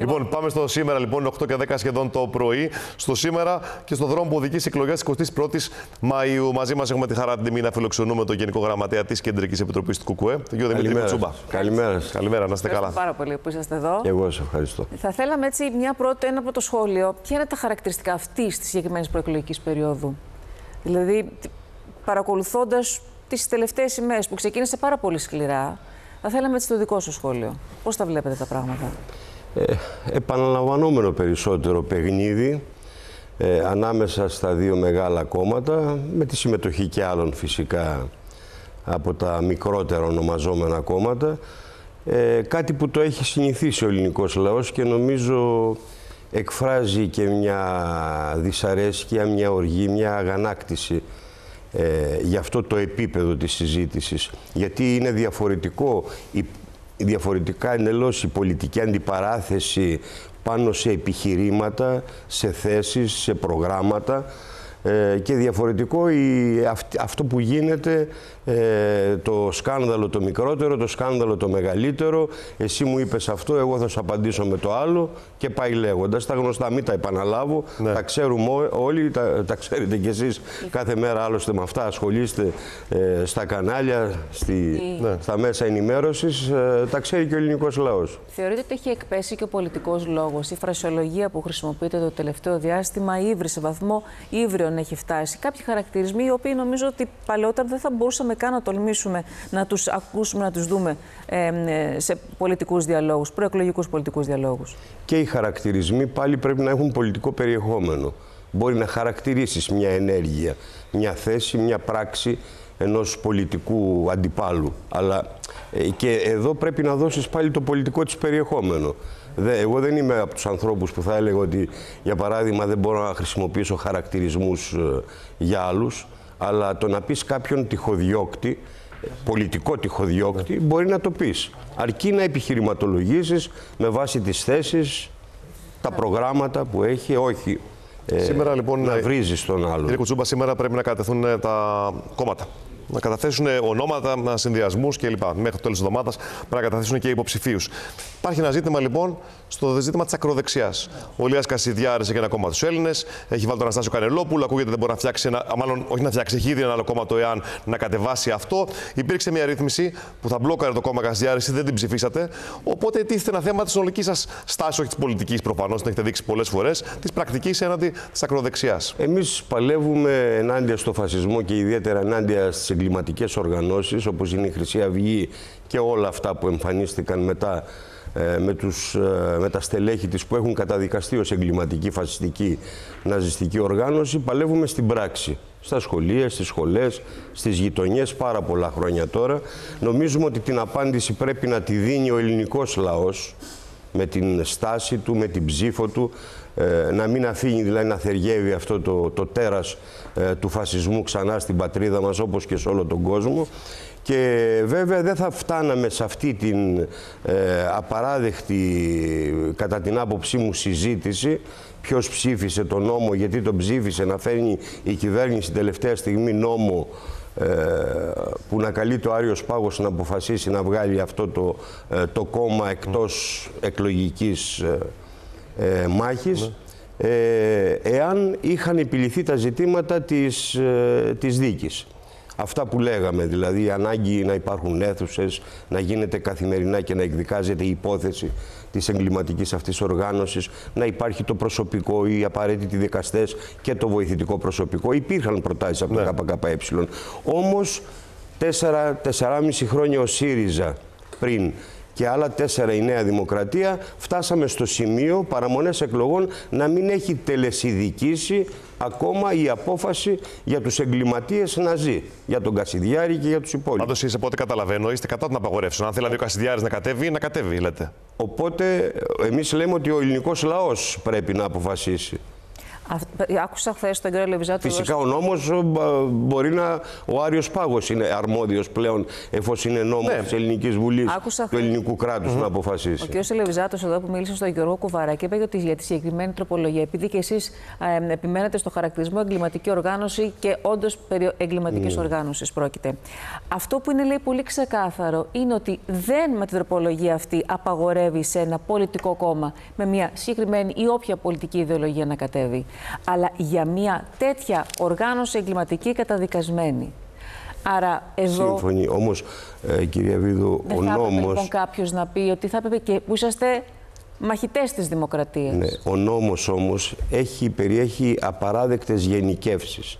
Λοιπόν, πάμε στο σήμερα, λοιπόν, 8 και 10 σχεδόν το πρωί. Στο σήμερα και στο δρόμο που οδηγείς στι εκλογές τη 21η Μαου. Μαζί μας έχουμε τη χαρά την τιμή να φιλοξενούμε τον Γενικό Γραμματέα της Κεντρικής Επιτροπής του ΚΚΕ, τον κύριο Δημήτρη Κουτσούμπα. Καλημέρας. Καλημέρα, να είστε καλά. πάρα πολύ που είσαστε εδώ. Και εγώ σας ευχαριστώ. Θα θέλαμε έτσι μια πρώτη, ένα από το σχόλιο. Ποια είναι τα χαρακτηριστικά αυτή της συγκεκριμένης προεκλογικής περίοδου; Δηλαδή, παρακολουθώντας τις τελευταίες ημέρες που ξεκίνησε πάρα πολύ σκληρά, θα θέλαμε έτσι το δικό σου σχόλιο. Πώς τα βλέπετε τα πράγματα; Ε, επαναλαμβανόμενο περισσότερο παιχνίδι ε, ανάμεσα στα δύο μεγάλα κόμματα με τη συμμετοχή και άλλων φυσικά από τα μικρότερα ονομαζόμενα κόμματα ε, κάτι που το έχει συνηθίσει ο ελληνικός λαός και νομίζω εκφράζει και μια δυσαρέσκεια, μια οργή, μια αγανάκτηση ε, για αυτό το επίπεδο της συζήτησης. Γιατί είναι διαφορετικό η διαφορετικά εντελώς η πολιτική αντιπαράθεση πάνω σε επιχειρήματα, σε θέσεις, σε προγράμματα ε, και διαφορετικό η, αυτό που γίνεται ε, το σκάνδαλο το μικρότερο, το σκάνδαλο το μεγαλύτερο. Εσύ μου είπες αυτό, εγώ θα σου απαντήσω με το άλλο και πάει λέγοντας. Τα γνωστά, μην τα επαναλάβω, ναι. τα ξέρουμε όλοι, τα, τα ξέρετε κι εσείς κάθε μέρα άλλωστε με αυτά ασχολείστε ε, στα κανάλια, στη, ναι. στα μέσα ενημέρωσης, ε, τα ξέρει και ο ελληνικός λαός. Θεωρείτε ότι έχει εκπέσει και ο πολιτικός λόγος, η φρασιολογία που χρησιμοποιείται το τελευταίο διάστημα, ύβρι σε βαθμό ύβριον έχει φτάσει. Κάποιοι χαρακτηρισμοί οι οποίοι νομίζω ότι παλαιότερα δεν θα μπορούσαμε καν να τολμήσουμε να τους ακούσουμε, να τους δούμε σε πολιτικούς διαλόγους, προεκλογικούς πολιτικούς διαλόγους. Και οι χαρακτηρισμοί πάλι πρέπει να έχουν πολιτικό περιεχόμενο. Μπορεί να χαρακτηρίσεις μια ενέργεια, μια θέση, μια πράξη ενός πολιτικού αντιπάλου. Αλλά ε, και εδώ πρέπει να δώσεις πάλι το πολιτικό της περιεχόμενο. εγώ δεν είμαι από τους ανθρώπους που θα έλεγα ότι, για παράδειγμα, δεν μπορώ να χρησιμοποιήσω χαρακτηρισμούς ε, για άλλους αλλά το να πεις κάποιον τυχοδιώκτη, πολιτικό τυχοδιώκτη, μπορεί να το πεις. Αρκεί να επιχειρηματολογήσεις με βάση τις θέσεις, τα προγράμματα που έχει, όχι ε, σήμερα, λοιπόν, να βρίζεις τον άλλον. Κύριε Κουτσούμπα, σήμερα πρέπει να κατεθούν ε, τα κόμματα να καταθέσουν ονόματα, συνδυασμούς κλπ. Μέχρι το τέλος της εβδομάδας πρέπει να καταθέσουν και υποψηφίους. Υπάρχει ένα ζήτημα λοιπόν στο ζήτημα της ακροδεξιάς. Ο Λία Κασιδιάρης έχει ένα κόμμα τους Έλληνες, έχει βάλει τον Αναστάσιο Κανελόπουλο. Ακούγεται δεν μπορεί να φτιάξει ένα, μάλλον όχι να φτιάξει, έχει ήδη ένα άλλο κόμμα το ΕΑΝ να κατεβάσει αυτό. Υπήρξε μια ρύθμιση που θα μπλόκαρε το κόμμα Κασιδιάρης, δεν την ψηφίσατε. Οπότε τίθεται ένα θέμα της συνολικής σας στάσης, όχι της πολιτικής προφανώς, την έχετε δείξει πολλές φορές, της πρακτικής έναντι της ακροδεξιάς. Εμείς παλεύουμε ενάντια στο φασισμό και ιδιαίτερα ενάντια στις εγκληματικές οργανώσεις όπως είναι η Χρυσή Αυγή και όλα αυτά που εμφανίστηκαν μετά ε, με, τους, ε, με τα στελέχη της που έχουν καταδικαστεί ως εγκληματική φασιστική ναζιστική οργάνωση παλεύουμε στην πράξη στα σχολεία, στις σχολές, στις γειτονιές πάρα πολλά χρόνια τώρα. Νομίζουμε ότι την απάντηση πρέπει να τη δίνει ο ελληνικός λαός με την στάση του, με την ψήφο του, ε, να μην αφήνει δηλαδή να θεργεύει αυτό το, το τέρας ε, του φασισμού ξανά στην πατρίδα μας όπως και σε όλο τον κόσμο και βέβαια δεν θα φτάναμε σε αυτή την ε, απαράδεκτη κατά την άποψή μου συζήτηση ποιος ψήφισε τον νόμο, γιατί τον ψήφισε να φέρνει η κυβέρνηση τελευταία στιγμή νόμο που να καλεί το Άριος Πάγος να αποφασίσει να βγάλει αυτό το, το κόμμα εκτός εκλογικής ε, μάχης ναι. ε, εάν είχαν επιληθεί τα ζητήματα της, ε, της δίκης. Αυτά που λέγαμε, δηλαδή η ανάγκη να υπάρχουν αίθουσες, να γίνεται καθημερινά και να εκδικάζεται η υπόθεση της εγκληματικής αυτής οργάνωσης, να υπάρχει το προσωπικό, οι απαραίτητοι δικαστές και το βοηθητικό προσωπικό. Υπήρχαν προτάσεις από ναι. το ΚΚΕ. Όμως, τέσσερα, τεσσεράμιση χρόνια ο ΣΥΡΙΖΑ πριν και άλλα τέσσερα η Νέα Δημοκρατία, φτάσαμε στο σημείο παραμονές εκλογών να μην έχει τελεσιδικήσει ακόμα η απόφαση για τους εγκληματίες να ζει. Για τον Κασιδιάρη και για τους υπόλοιπους. Πάντως εσείς από ό,τι καταλαβαίνω είστε κατά την απαγορεύσεων. Αν θέλει ο Κασιδιάρης να κατέβει, να κατέβει λέτε. Οπότε εμείς λέμε ότι ο ελληνικός λαός πρέπει να αποφασίσει. Άκουσα χθες τον κύριο Λεβιζάτο. Φυσικά ο νόμος μπορεί να. Ο Άριος Πάγος είναι αρμόδιος πλέον, εφόσον είναι νόμος ναι. της Ελληνικής Βουλής του ελληνικού κράτους να αποφασίσει. Ο κύριο Λεβιζάτο, εδώ που μίλησε στον Γιώργο Κουβαράκη, είπε ότι για τη συγκεκριμένη τροπολογία, επειδή και εσείς ε, επιμένετε στο χαρακτηρισμό εγκληματική οργάνωση και όντως περί εγκληματική mm. οργάνωσης πρόκειται. Αυτό που είναι λέει πολύ ξεκάθαρο είναι ότι δεν με την τροπολογία αυτή απαγορεύει σε ένα πολιτικό κόμμα με μια συγκεκριμένη ή όποια πολιτική ιδεολογία να κατέβει αλλά για μια τέτοια οργάνωση εγκληματική καταδικασμένη. Άρα εδώ. Σύμφωνοι. Όμως, ε, κυρία Βίδου, ο νόμο. Δεν λοιπόν κάποιος να πει ότι θα έπρεπε και που είσαστε μαχητές της δημοκρατίας. Ναι, ο νόμος όμως περιέχει απαράδεκτες γενικεύσεις.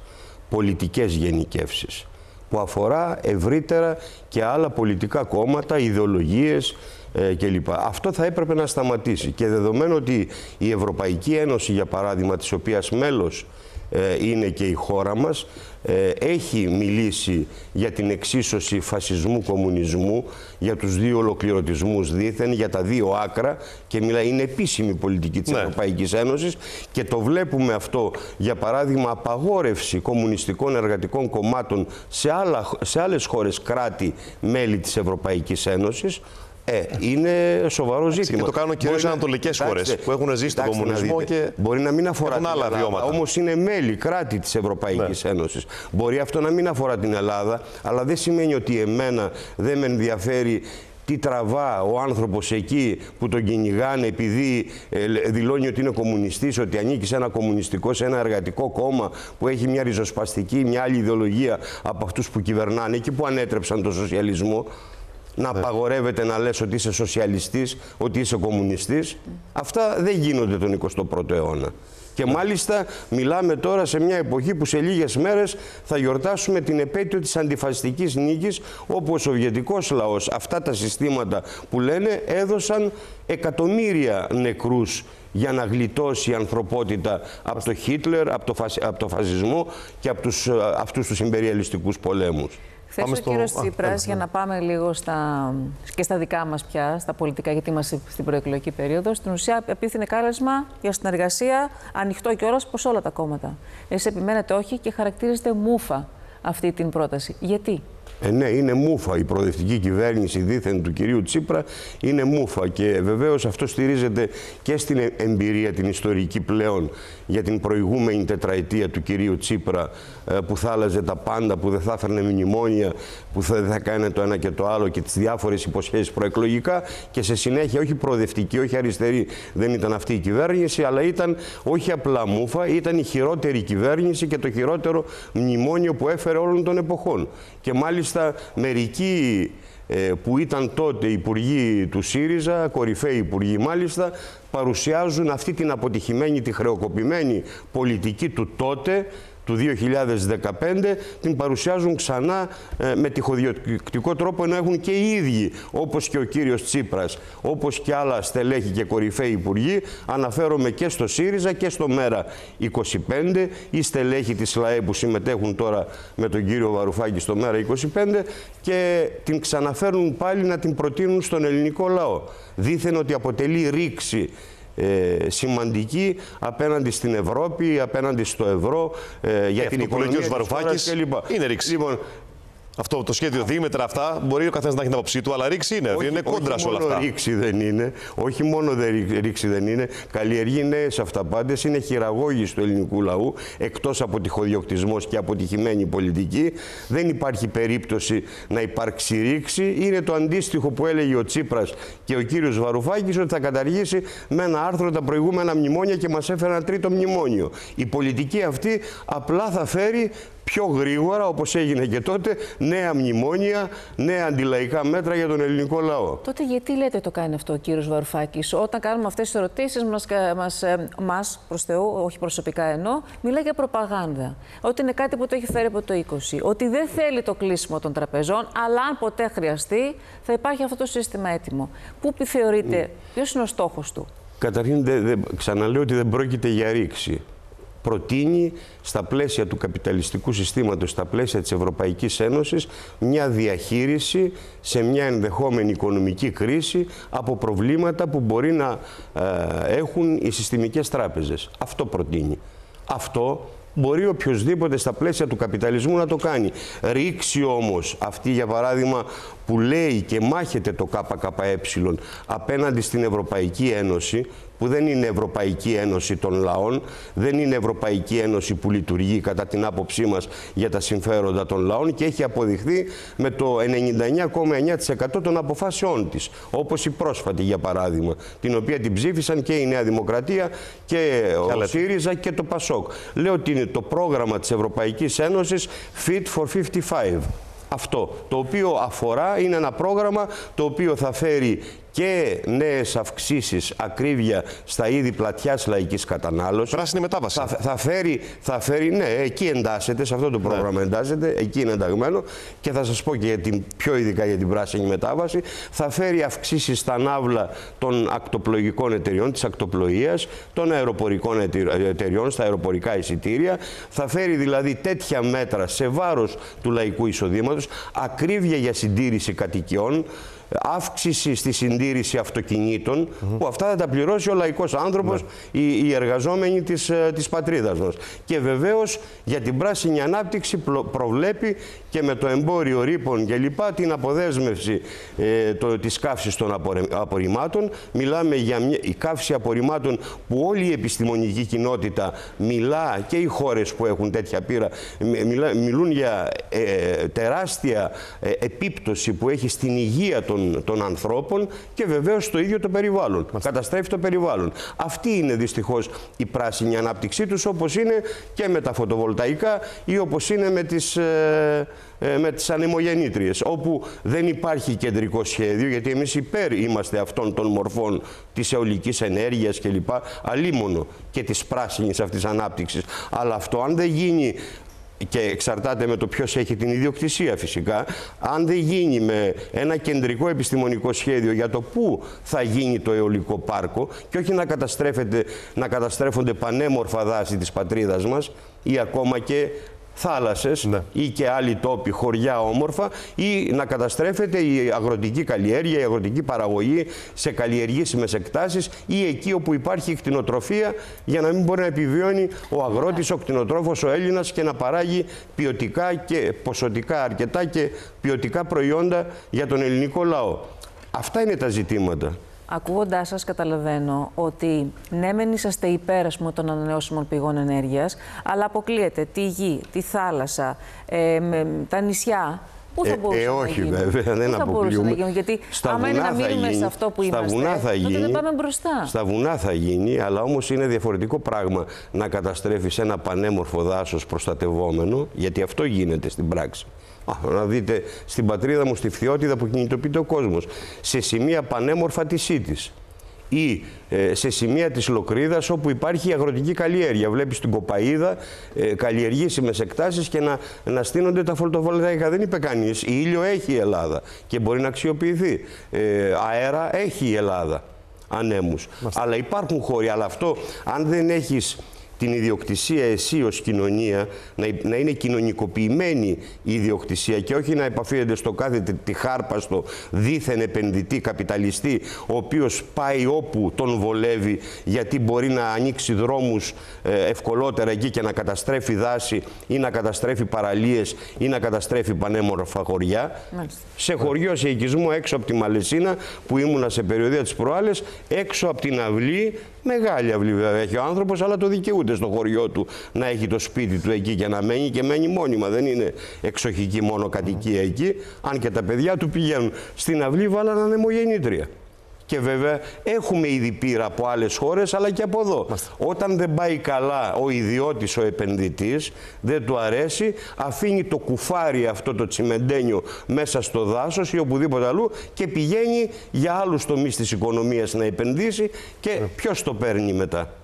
Πολιτικές γενικεύσεις. Που αφορά ευρύτερα και άλλα πολιτικά κόμματα, ιδεολογίες, ε, κλπ. Αυτό θα έπρεπε να σταματήσει. Και δεδομένου ότι η Ευρωπαϊκή Ένωση, για παράδειγμα, της οποίας μέλος ε, είναι και η χώρα μας, ε, έχει μιλήσει για την εξίσωση φασισμού-κομμουνισμού, για τους δύο ολοκληρωτισμούς δήθεν, για τα δύο άκρα και μιλάει, είναι επίσημη πολιτική της ναι. Ευρωπαϊκής Ένωσης και το βλέπουμε αυτό, για παράδειγμα, απαγόρευση κομμουνιστικών εργατικών κομμάτων σε, άλλα, σε άλλες χώρες κράτη μέλη της Ευρωπαϊκής Ένωσης, ε, είναι σοβαρό ζήτημα. Και το κάνουν κυρίως οι ανατολικές χώρες που έχουν ζήσει τον κομμουνισμό και. Μπορεί να μην αφορά την άλλα Ελλάδα. Όμως είναι μέλη, κράτη της Ευρωπαϊκής ναι. Ένωσης. Μπορεί αυτό να μην αφορά την Ελλάδα, αλλά δεν σημαίνει ότι εμένα δεν με ενδιαφέρει τι τραβά ο άνθρωπος εκεί που τον κυνηγάνε επειδή ε, δηλώνει ότι είναι κομμουνιστής, ότι ανήκει σε ένα κομμουνιστικό, σε ένα εργατικό κόμμα που έχει μια ριζοσπαστική, μια άλλη ιδεολογία από αυτούς που κυβερνάνε και που ανέτρεψαν τον σοσιαλισμό να ναι. απαγορεύεται να λες ότι είσαι σοσιαλιστής, ότι είσαι κομμουνιστής. Αυτά δεν γίνονται τον 21ο αιώνα. Και ναι. μάλιστα μιλάμε τώρα σε μια εποχή που σε λίγες μέρες θα γιορτάσουμε την επέτειο της αντιφασιστικής νίκης όπου ο Σοβιετικός λαός αυτά τα συστήματα που λένε έδωσαν εκατομμύρια νεκρούς για να γλιτώσει η ανθρωπότητα από το Χίτλερ, από το, από το φασισμό και από τους, ε, αυτούς τους υπεριαλιστικούς πολέμους. Χθες ο κύριος Τσίπρας, για να πάμε λίγο στα, και στα δικά μας πια, στα πολιτικά, γιατί είμαστε στην προεκλογική περίοδο, στην ουσία επίθυνε κάλεσμα για συνεργασία ανοιχτό και όλα προς όλα τα κόμματα. Εσείς επιμένετε όχι και χαρακτηρίζετε μούφα αυτή την πρόταση. Γιατί; Ε, ναι, είναι μούφα. Η προοδευτική κυβέρνηση δίθεν του κυρίου Τσίπρα είναι μούφα. Και βεβαίως αυτό στηρίζεται και στην εμπειρία την ιστορική πλέον για την προηγούμενη τετραετία του κυρίου Τσίπρα ε, που θα άλλαζε τα πάντα, που δεν θα έφερνε μνημόνια, που δεν θα κάνει το ένα και το άλλο και τις διάφορες υποσχέσεις προεκλογικά. Και σε συνέχεια, όχι προοδευτική, όχι αριστερή, δεν ήταν αυτή η κυβέρνηση, αλλά ήταν όχι απλά μούφα, ήταν η χειρότερη κυβέρνηση και το χειρότερο μνημόνιο που έφερε όλων των εποχών. Και μάλιστα μερικοί ε, που ήταν τότε υπουργοί του ΣΥΡΙΖΑ, κορυφαίοι υπουργοί μάλιστα, παρουσιάζουν αυτή την αποτυχημένη, τη χρεοκοπημένη πολιτική του τότε, του 2015 την παρουσιάζουν ξανά ε, με τυχοδιοκτικό τρόπο ενώ έχουν και οι ίδιοι όπως και ο κύριος Τσίπρας όπως και άλλα στελέχη και κορυφαίοι υπουργοί αναφέρομαι και στο ΣΥΡΙΖΑ και στο ΜΕΡΑ 25 οι στελέχη της ΛΑΕ που συμμετέχουν τώρα με τον κύριο Βαρουφάκη στο ΜΕΡΑ 25 και την ξαναφέρουν πάλι να την προτείνουν στον ελληνικό λαό. Δήθεν ότι αποτελεί ρήξη ε, σημαντική απέναντι στην Ευρώπη, απέναντι στο ευρώ, ε, για την οικονομία της Βαρουφάκης κλπ. Είναι ρήξη. Λοιπόν, αυτό το σχέδιο δίμετρα αυτά μπορεί ο καθένας να έχει την άποψή του, αλλά ρήξη είναι. Όχι, είναι κόντρα σε όλα αυτά. Όχι ρήξη δεν είναι. Όχι μόνο ρήξη δεν είναι. Καλλιεργεί νέες αυταπάτε. Είναι χειραγώγηση του ελληνικού λαού. Εκτός από τυχοδιοκτισμό και αποτυχημένη πολιτική. Δεν υπάρχει περίπτωση να υπάρξει ρήξη. Είναι το αντίστοιχο που έλεγε ο Τσίπρας και ο κύριος Βαρουφάκης ότι θα καταργήσει με ένα άρθρο τα προηγούμενα μνημόνια και μας έφερε ένα τρίτο μνημόνιο. Η πολιτική αυτή απλά θα φέρει πιο γρήγορα, όπως έγινε και τότε, νέα μνημόνια, νέα αντιλαϊκά μέτρα για τον ελληνικό λαό. Τότε γιατί λέτε το κάνει αυτό ο κύριος Βαρουφάκης; Όταν κάνουμε αυτές τις ερωτήσεις μας, μας, ε, μας προς Θεού, όχι προσωπικά εννοώ, μιλάει για προπαγάνδα. Ότι είναι κάτι που το έχει φέρει από το 20. Ότι δεν θέλει το κλείσιμο των τραπεζών, αλλά αν ποτέ χρειαστεί, θα υπάρχει αυτό το σύστημα έτοιμο. Πού θεωρείτε, mm. ποιος είναι ο στόχος του; Καταρχήν, δε, δε, ξαναλέω ότι δεν πρόκειται για ρήξη προτείνει στα πλαίσια του καπιταλιστικού συστήματος, στα πλαίσια της Ευρωπαϊκής Ένωσης, μια διαχείριση σε μια ενδεχόμενη οικονομική κρίση από προβλήματα που μπορεί να ε, έχουν οι συστημικές τράπεζες. Αυτό προτείνει. Αυτό μπορεί οποιοδήποτε στα πλαίσια του καπιταλισμού να το κάνει. Ρίξει όμως αυτή για παράδειγμα που λέει και μάχεται το ΚΚΕ απέναντι στην Ευρωπαϊκή Ένωση που δεν είναι Ευρωπαϊκή Ένωση των λαών, δεν είναι Ευρωπαϊκή Ένωση που λειτουργεί κατά την άποψή μας για τα συμφέροντα των λαών και έχει αποδειχθεί με το 99,9% των αποφάσεών της. Όπως η πρόσφατη για παράδειγμα, την οποία την ψήφισαν και η Νέα Δημοκρατία και ο ΣΥΡΙΖΑ και το ΠΑΣΟΚ. Λέω ότι είναι το πρόγραμμα της Ευρωπαϊκής Ένωσης Fit for 55 αυτό. Το οποίο αφορά είναι ένα πρόγραμμα το οποίο θα φέρει και νέες αυξήσεις ακρίβεια στα είδη πλατιάς λαϊκής κατανάλωσης. Πράσινη μετάβαση. Θα, θα, φέρει, θα φέρει, ναι, εκεί εντάσσεται, σε αυτό το πρόγραμμα ναι. εντάσσεται, εκεί είναι ενταγμένο. Και θα σας πω και για την, πιο ειδικά για την πράσινη μετάβαση. Θα φέρει αυξήσεις στα ναύλα των ακτοπλοϊκών εταιριών, της ακτοπλοείας, των αεροπορικών εταιριών, στα αεροπορικά εισιτήρια. Θα φέρει δηλαδή τέτοια μέτρα σε βάρος του λαϊκού εισοδήματος, ακρίβεια για συντήρηση κατοικιών αύξηση στη συντήρηση αυτοκινήτων, που αυτά θα τα πληρώσει ο λαϊκός άνθρωπος, ναι. οι, οι, εργαζόμενοι της, ε, της πατρίδας μας. Και βεβαίως για την πράσινη ανάπτυξη προβλέπει και με το εμπόριο ρήπων και λοιπά την αποδέσμευση ε, το, της καύσης των απορριμμάτων. Μιλάμε για μια, η καύση απορριμμάτων που όλη η επιστημονική κοινότητα μιλά και οι χώρες που έχουν τέτοια πείρα μιλούν για ε, τεράστια ε, επίπτωση που έχει στην υγεία των των, ανθρώπων και βεβαίως το ίδιο το περιβάλλον. Καταστρέφει το περιβάλλον. Αυτή είναι δυστυχώς η πράσινη ανάπτυξή τους όπως είναι και με τα φωτοβολταϊκά ή όπως είναι με τις, ε, ε, με τις ανεμογεννήτριες όπου δεν υπάρχει κεντρικό σχέδιο γιατί εμείς υπέρ είμαστε αυτών των μορφών της αιωλικής ενέργειας κλπ. Αλίμονο και της πράσινης αυτής ανάπτυξης. Αλλά αυτό αν δεν γίνει και εξαρτάται με το ποιος έχει την ιδιοκτησία φυσικά, αν δεν γίνει με ένα κεντρικό επιστημονικό σχέδιο για το πού θα γίνει το αιωλικό πάρκο και όχι να, καταστρέφεται, να καταστρέφονται πανέμορφα δάση της πατρίδας μας ή ακόμα και θάλασσες ναι. ή και άλλοι τόποι, χωριά όμορφα ή να καταστρέφεται η αγροτική καλλιέργεια, η αγροτική παραγωγή σε καλλιεργήσιμες εκτάσεις ή εκεί όπου υπάρχει κτηνοτροφία για να μην μπορεί να επιβιώνει ο αγρότης, ο κτηνοτρόφος, ο Έλληνας και να παράγει ποιοτικά και ποσοτικά αρκετά και ποιοτικά προϊόντα για τον ελληνικό λαό. Αυτά είναι τα ζητήματα. Ακούγοντάς σας, καταλαβαίνω ότι ναι, μεν είσαστε υπέρ πούμε, των ανανεώσιμων πηγών ενέργειας, αλλά αποκλείεται τη γη, τη θάλασσα, ε, τα νησιά. Πού θα μπορούσε ε, ε, όχι, να γίνει. βέβαια, δεν αποκλείουμε. Να γιατί στα άμα είναι να μείνουμε γίνει, σε αυτό που στα είμαστε, βουνά θα γίνει, τότε δεν πάμε μπροστά. Στα βουνά θα γίνει, αλλά όμως είναι διαφορετικό πράγμα να καταστρέφεις ένα πανέμορφο δάσος προστατευόμενο, γιατί αυτό γίνεται στην πράξη να δείτε στην πατρίδα μου, στη Φθιώτιδα που κινητοποιείται ο κόσμος, σε σημεία πανέμορφα της Σίτης ή ε, σε σημεία της Λοκρίδας όπου υπάρχει αγροτική καλλιέργεια. Βλέπεις την κοπαίδα, ε, καλλιεργήσιμες εκτάσεις και να, να στείνονται τα φωτοβολταϊκά. Δεν είπε κανείς, η ήλιο έχει η Ελλάδα και μπορεί να αξιοποιηθεί. Ε, αέρα έχει η Ελλάδα ανέμους. Αλλά υπάρχουν χώροι, αλλά αυτό αν δεν έχεις την ιδιοκτησία εσύ ως κοινωνία, να, να είναι κοινωνικοποιημένη η ιδιοκτησία και όχι να επαφίεται στο κάθε τυχάρπαστο δίθεν επενδυτή, καπιταλιστή, ο οποίος πάει όπου τον βολεύει γιατί μπορεί να ανοίξει δρόμους ε, ευκολότερα εκεί και να καταστρέφει δάση ή να καταστρέφει παραλίες ή να καταστρέφει πανέμορφα χωριά. Σε χωριό σε οικισμό έξω από τη Μαλαισίνα που ήμουνα σε περιοδία της προάλλες, έξω από την αυλή Μεγάλη αυλή βέβαια έχει ο άνθρωπος, αλλά το δικαιούται στο χωριό του να έχει το σπίτι του εκεί και να μένει και μένει μόνιμα. Δεν είναι εξοχική μόνο κατοικία εκεί. Αν και τα παιδιά του πηγαίνουν στην αυλή, βάλανε ανεμογεννήτρια. Και βέβαια έχουμε ήδη πείρα από άλλες χώρες αλλά και από εδώ. Όταν δεν πάει καλά ο ιδιώτης, ο επενδυτής, δεν του αρέσει, αφήνει το κουφάρι αυτό το τσιμεντένιο μέσα στο δάσος ή οπουδήποτε αλλού και πηγαίνει για άλλους τομείς της οικονομίας να επενδύσει και ναι. ποιος το παίρνει μετά.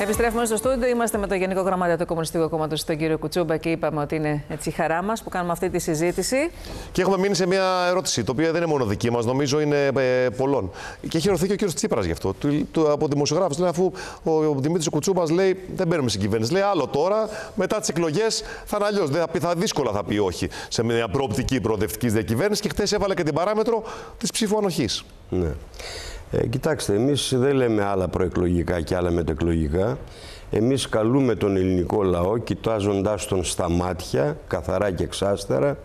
Επιστρέφουμε στο στούντιο. Είμαστε με τον Γενικό Γραμματέα του Κομμουνιστικού Κόμματος, τον κύριο Κουτσούμπα, και είπαμε ότι είναι έτσι η χαρά μας που κάνουμε αυτή τη συζήτηση. Και έχουμε μείνει σε μια ερώτηση, το οποία δεν είναι μόνο δική μας, νομίζω είναι ε, πολλών. Και έχει ρωτηθεί και ο κύριος Τσίπρας γι' αυτό. Του, του, από δημοσιογράφους. Λέει, αφού ο, ο Δημήτρης Κουτσούμπας λέει δεν παίρνουμε στην κυβέρνηση. Λέει άλλο τώρα, μετά τις εκλογές θα είναι αλλιώς. Θα, θα δύσκολα θα πει όχι σε μια προοπτική προοδευτικής διακυβέρνησης. Και χθες έβαλε και την παράμετρο της ψήφου ανοχή. Ναι. Ε, κοιτάξτε, εμείς δεν λέμε άλλα προεκλογικά και άλλα μετεκλογικά. εμείς καλούμε τον ελληνικό λαό, κοιτάζοντάς τον στα μάτια, καθαρά και εξάστερα,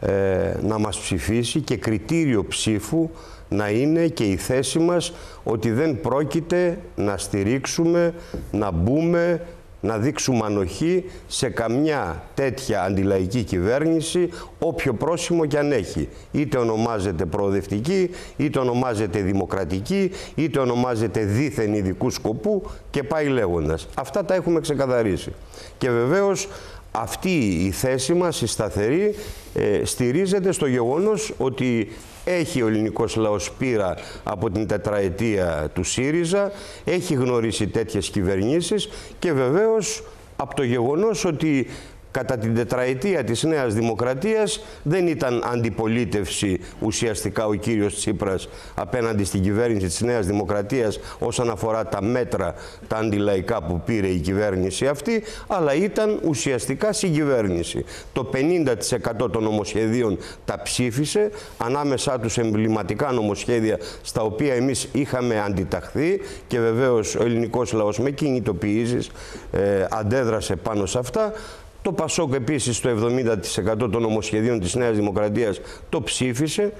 ε, να μας ψηφίσει και κριτήριο ψήφου να είναι και η θέση μας ότι δεν πρόκειται να στηρίξουμε, να μπούμε, να δείξουμε ανοχή σε καμιά τέτοια αντιλαϊκή κυβέρνηση, όποιο πρόσημο κι αν έχει. Είτε ονομάζεται προοδευτική, είτε ονομάζεται δημοκρατική, είτε ονομάζεται δίθεν ειδικού σκοπού και πάει λέγοντας. Αυτά τα έχουμε ξεκαθαρίσει. Και βεβαίως αυτή η θέση μας, η σταθερή, ε, στηρίζεται στο γεγονός ότι έχει ο ελληνικός λαός πείρα από την τετραετία του ΣΥΡΙΖΑ, έχει γνωρίσει τέτοιες κυβερνήσεις και βεβαίως από το γεγονός ότι κατά την τετραετία της Νέας Δημοκρατίας δεν ήταν αντιπολίτευση ουσιαστικά ο κύριος Τσίπρας απέναντι στην κυβέρνηση της Νέας Δημοκρατίας όσον αφορά τα μέτρα τα αντιλαϊκά που πήρε η κυβέρνηση αυτή αλλά ήταν ουσιαστικά συγκυβέρνηση. Το 50% των νομοσχεδίων τα ψήφισε ανάμεσά τους εμβληματικά νομοσχέδια στα οποία εμείς είχαμε αντιταχθεί και βεβαίως ο ελληνικός λαός με κινητοποιήσεις ε, αντέδρασε πάνω σε αυτά το Πασόκ επίσης το 70% των νομοσχεδίων της Νέας Δημοκρατίας το ψήφισε.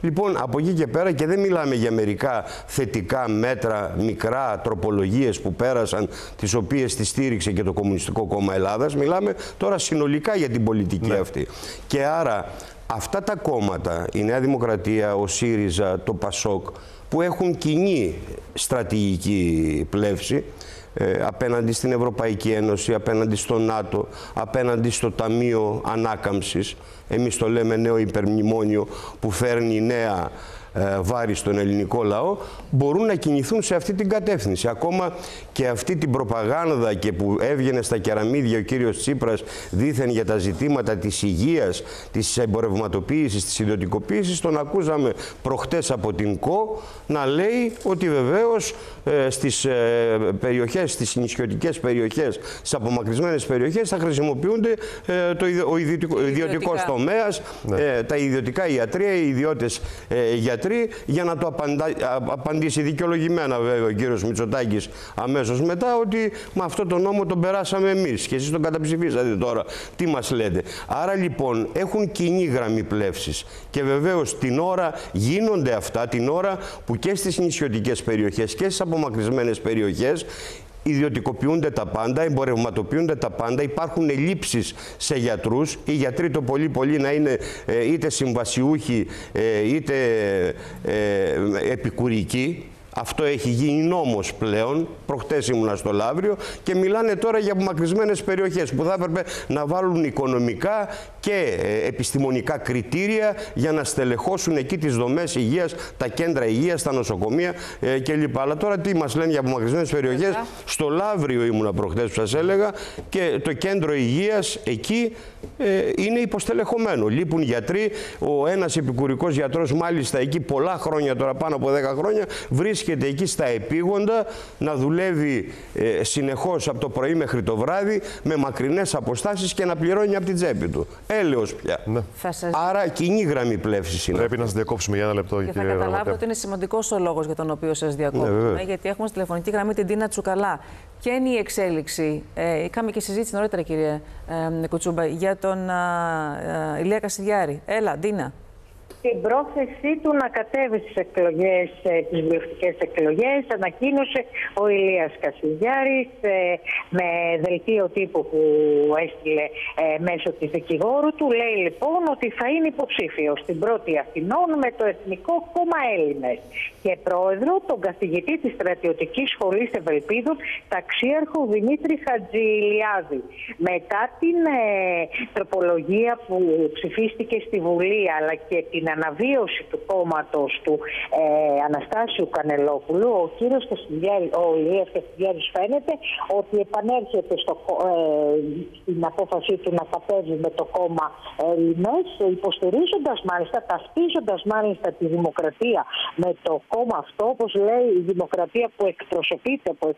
Λοιπόν, από εκεί και πέρα και δεν μιλάμε για μερικά θετικά μέτρα, μικρά τροπολογίες που πέρασαν, τις οποίες τη στήριξε και το Κομμουνιστικό Κόμμα Ελλάδας. Μιλάμε τώρα συνολικά για την πολιτική ναι. αυτή. Και άρα αυτά τα κόμματα, η Νέα Δημοκρατία, ο ΣΥΡΙΖΑ, το ΠΑΣΟΚ, που έχουν κοινή στρατηγική πλεύση, ε, απέναντι στην Ευρωπαϊκή Ένωση, απέναντι στο ΝΑΤΟ, απέναντι στο Ταμείο Ανάκαμψης. Εμείς το λέμε νέο υπερμνημόνιο που φέρνει νέα ε, βάρη στον ελληνικό λαό μπορούν να κινηθούν σε αυτή την κατεύθυνση. Ακόμα και αυτή την προπαγάνδα και που έβγαινε στα κεραμίδια ο κύριος Τσίπρας δήθεν για τα ζητήματα της υγείας, της εμπορευματοποίησης, της ιδιωτικοποίησης τον ακούσαμε προχτές από την ΚΟ να λέει ότι βεβαίως ε, στις ε, περιοχές, στις νησιωτικές περιοχές, στις απομακρυσμένες περιοχές θα χρησιμοποιούνται ε, το ο ιδιωτικός τομέας, ναι. τα ιδιωτικά ιατρία, οι ιδιώτες γιατροί για να το απαντα... απαντήσει δικαιολογημένα βέβαια ο κύριος Μητσοτάκης αμέσως μετά ότι με αυτό το νόμο τον περάσαμε εμείς και εσείς τον καταψηφίσατε τώρα. Τι μας λέτε. Άρα λοιπόν έχουν κοινή γραμμή πλεύσης και βεβαίως την ώρα γίνονται αυτά, την ώρα που και στις νησιωτικές περιοχές και στις απομακρυσμένες περιοχές ιδιωτικοποιούνται τα πάντα, εμπορευματοποιούνται τα πάντα, υπάρχουν ελλείψεις σε γιατρούς, οι γιατροί το πολύ πολύ να είναι ε, είτε συμβασιούχοι ε, είτε ε, επικουρικοί, αυτό έχει γίνει νόμος πλέον. Προχτές ήμουνα στο Λαύριο και μιλάνε τώρα για απομακρυσμένες περιοχές που θα έπρεπε να βάλουν οικονομικά και ε, επιστημονικά κριτήρια για να στελεχώσουν εκεί τις δομές υγείας, τα κέντρα υγείας, τα νοσοκομεία ε, κλπ. Αλλά τώρα τι μας λένε για απομακρυσμένες περιοχές. Στο Λαύριο ήμουνα προχτές που σας έλεγα και το κέντρο υγείας εκεί ε, είναι υποστελεχωμένο. Λείπουν γιατροί. Ο ένας επικουρικός γιατρός μάλιστα εκεί πολλά χρόνια τώρα, πάνω από 10 χρόνια, βρίσκει βρίσκεται εκεί στα επίγοντα, να δουλεύει ε, συνεχώς από το πρωί μέχρι το βράδυ με μακρινές αποστάσεις και να πληρώνει από την τσέπη του. Έλεος πια. Ναι. Άρα κοινή γραμμή πλεύσης είναι. Πρέπει να σας διακόψουμε για ένα λεπτό, και κύριε Θα καταλάβω ότι είναι σημαντικός ο λόγος για τον οποίο σας διακόπτουμε. Ναι, γιατί έχουμε στη τηλεφωνική γραμμή την Τίνα Τσουκαλά. Ποια είναι η εξέλιξη, ε, είχαμε και συζήτηση νωρίτερα, κύριε ε, Κουτσούμπα, για τον ε, Ηλία Κασιδιάρη. Έλα, Ντίνα την πρόθεσή του να κατέβει στις εκλογές, ε, τις βουλευτικές εκλογές, ανακοίνωσε ο Ηλίας Κασιλιάρης ε, με δελτίο τύπου που έστειλε ε, μέσω της δικηγόρου του. Λέει λοιπόν ότι θα είναι υποψήφιος στην πρώτη Αθηνών με το Εθνικό Κόμμα Έλληνες και πρόεδρο τον καθηγητή της Στρατιωτικής Σχολής Ευελπίδων ταξίαρχο Δημήτρη Χατζηλιάδη. Μετά την τροπολογία που ψηφίστηκε στη Βουλή αλλά και την αναβίωση του κόμματος του ε, Αναστάσιου Κανελόπουλου, ο κύριος ο Ηλίας Καστιλιάρης φαίνεται ότι επανέρχεται στο, ε, στην απόφασή του να κατέβει με το κόμμα Έλληνες, υποστηρίζοντας μάλιστα, ταυτίζοντας μάλιστα τη δημοκρατία με το κόμμα αυτό, όπως λέει η δημοκρατία που εκπροσωπείται από,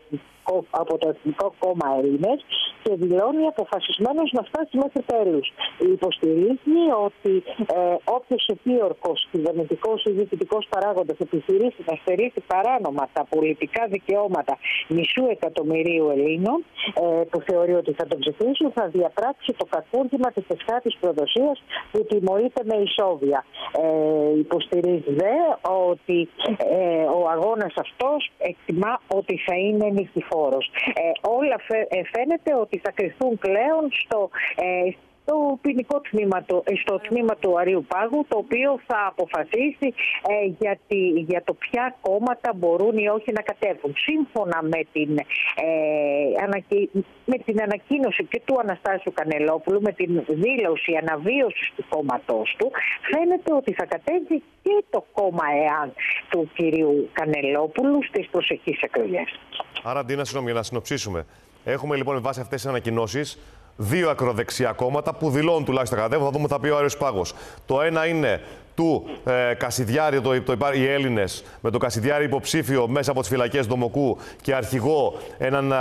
από το Εθνικό Κόμμα Έλληνες και δηλώνει αποφασισμένος να φτάσει μέχρι τέλους. Υποστηρίζει ότι ε, όποιος κυρίορκο κυβερνητικός ή διοικητικός παράγοντας επιχειρήσει να στερήσει παράνομα τα πολιτικά δικαιώματα μισού εκατομμυρίου Ελλήνων, ε, που θεωρεί ότι θα τον ψηφίσουν, θα διαπράξει το κακούργημα της εσχάτη προδοσίας που τιμωρείται με ισόβια. Ε, υποστηρίζει δε ότι ε, ο αγώνας αυτός εκτιμά ότι θα είναι νυχτηφόρο. Ε, όλα φαίνεται ότι θα κρυφθούν πλέον στο στο ποινικό τμήμα, το, ε, στο τμήμα του Αρίου Πάγου, το οποίο θα αποφασίσει ε, για, για το ποια κόμματα μπορούν ή όχι να κατέβουν. Σύμφωνα με την, ε, με την ανακοίνωση και του Αναστάσιου Κανελόπουλου, με την δήλωση αναβίωσης του κόμματός του, φαίνεται ότι θα κατέβει και το κόμμα ΕΑΝ του κυρίου Κανελόπουλου στις προσεχείς εκλογές. Άρα, Ντίνα, συγγνώμη, για να συνοψίσουμε. Έχουμε λοιπόν με βάση αυτές τις ανακοινώσεις δύο ακροδεξιά κόμματα που δηλώνουν τουλάχιστον κατέβουν. Θα δούμε θα πει ο Άριος Πάγος. Το ένα είναι του ε, Κασιδιάρη, το, το, οι Έλληνες, με το Κασιδιάρη υποψήφιο μέσα από τις φυλακές Δομοκού και αρχηγό έναν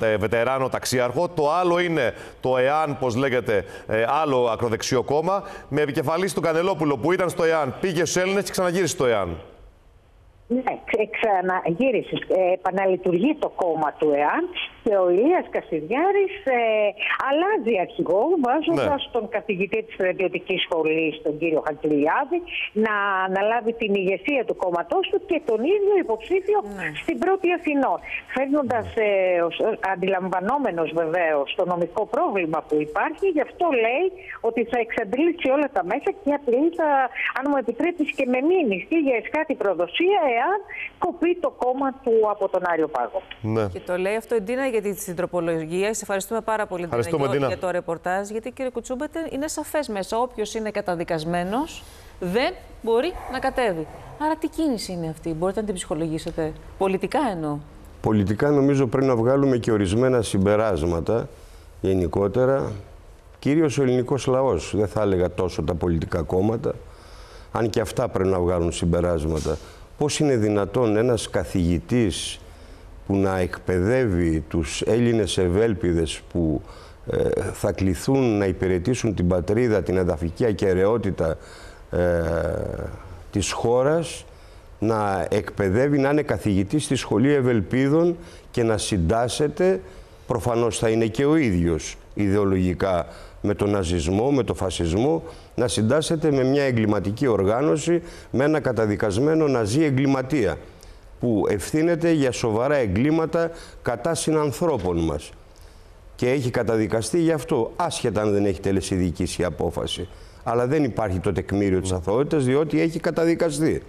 ε, βετεράνο ταξίαρχο. Το άλλο είναι το ΕΑΝ, πώς λέγεται, ε, άλλο ακροδεξιό κόμμα, με επικεφαλής του Κανελόπουλο που ήταν στο ΕΑΝ, πήγε στους Έλληνες και ξαναγύρισε στο ΕΑΝ. Ναι, ξαναγύρισες. Ε, επαναλειτουργεί το κόμμα του ΕΑΝ και ο Ηλίας Κασιδιάρης ε, αλλάζει αρχηγό βάζοντας ναι. τον καθηγητή της στρατιωτικής σχολής, τον κύριο Χατζηλιάδη, να αναλάβει την ηγεσία του κόμματός του και τον ίδιο υποψήφιο ναι. στην πρώτη Αθηνών. Φέρνοντας, ε, αντιλαμβανόμενος βεβαίως το νομικό πρόβλημα που υπάρχει, γι' αυτό λέει ότι θα εξαντλήσει όλα τα μέσα και απειλεί, αν μου επιτρέπεις και με μήνυση για εσκάτη προδοσία, εάν κοπεί το κόμμα του από τον Άριο Πάγο. Ναι. Και το λέει αυτό η για την τροπολογία. Σε ευχαριστούμε πάρα πολύ Ντίνα, για το ρεπορτάζ. Γιατί κύριε Κουτσούμπετ είναι σαφές μέσα. Όποιος είναι καταδικασμένος δεν μπορεί να κατέβει. Άρα τι κίνηση είναι αυτή, μπορείτε να την ψυχολογήσετε. Πολιτικά εννοώ. Πολιτικά νομίζω πρέπει να βγάλουμε και ορισμένα συμπεράσματα γενικότερα. Κυρίως ο ελληνικός λαός, δεν θα έλεγα τόσο τα πολιτικά κόμματα, αν και αυτά πρέπει να βγάλουν συμπεράσματα. Πώς είναι δυνατόν ένας καθηγητής που να εκπαιδεύει τους Έλληνες ευέλπιδες που ε, θα κληθούν να υπηρετήσουν την πατρίδα, την εδαφική ακαιρεότητα ε, της χώρας, να εκπαιδεύει, να είναι καθηγητής στη Σχολή Ευελπίδων και να συντάσσεται, προφανώς θα είναι και ο ίδιος ιδεολογικά με τον ναζισμό, με τον φασισμό, να συντάσσεται με μια εγκληματική οργάνωση, με ένα καταδικασμένο ναζί εγκληματία που ευθύνεται για σοβαρά εγκλήματα κατά συνανθρώπων μας. Και έχει καταδικαστεί γι' αυτό, άσχετα αν δεν έχει τελεσιδικήσει η απόφαση. Αλλά δεν υπάρχει το τεκμήριο της αθωότητας, διότι έχει καταδικαστεί.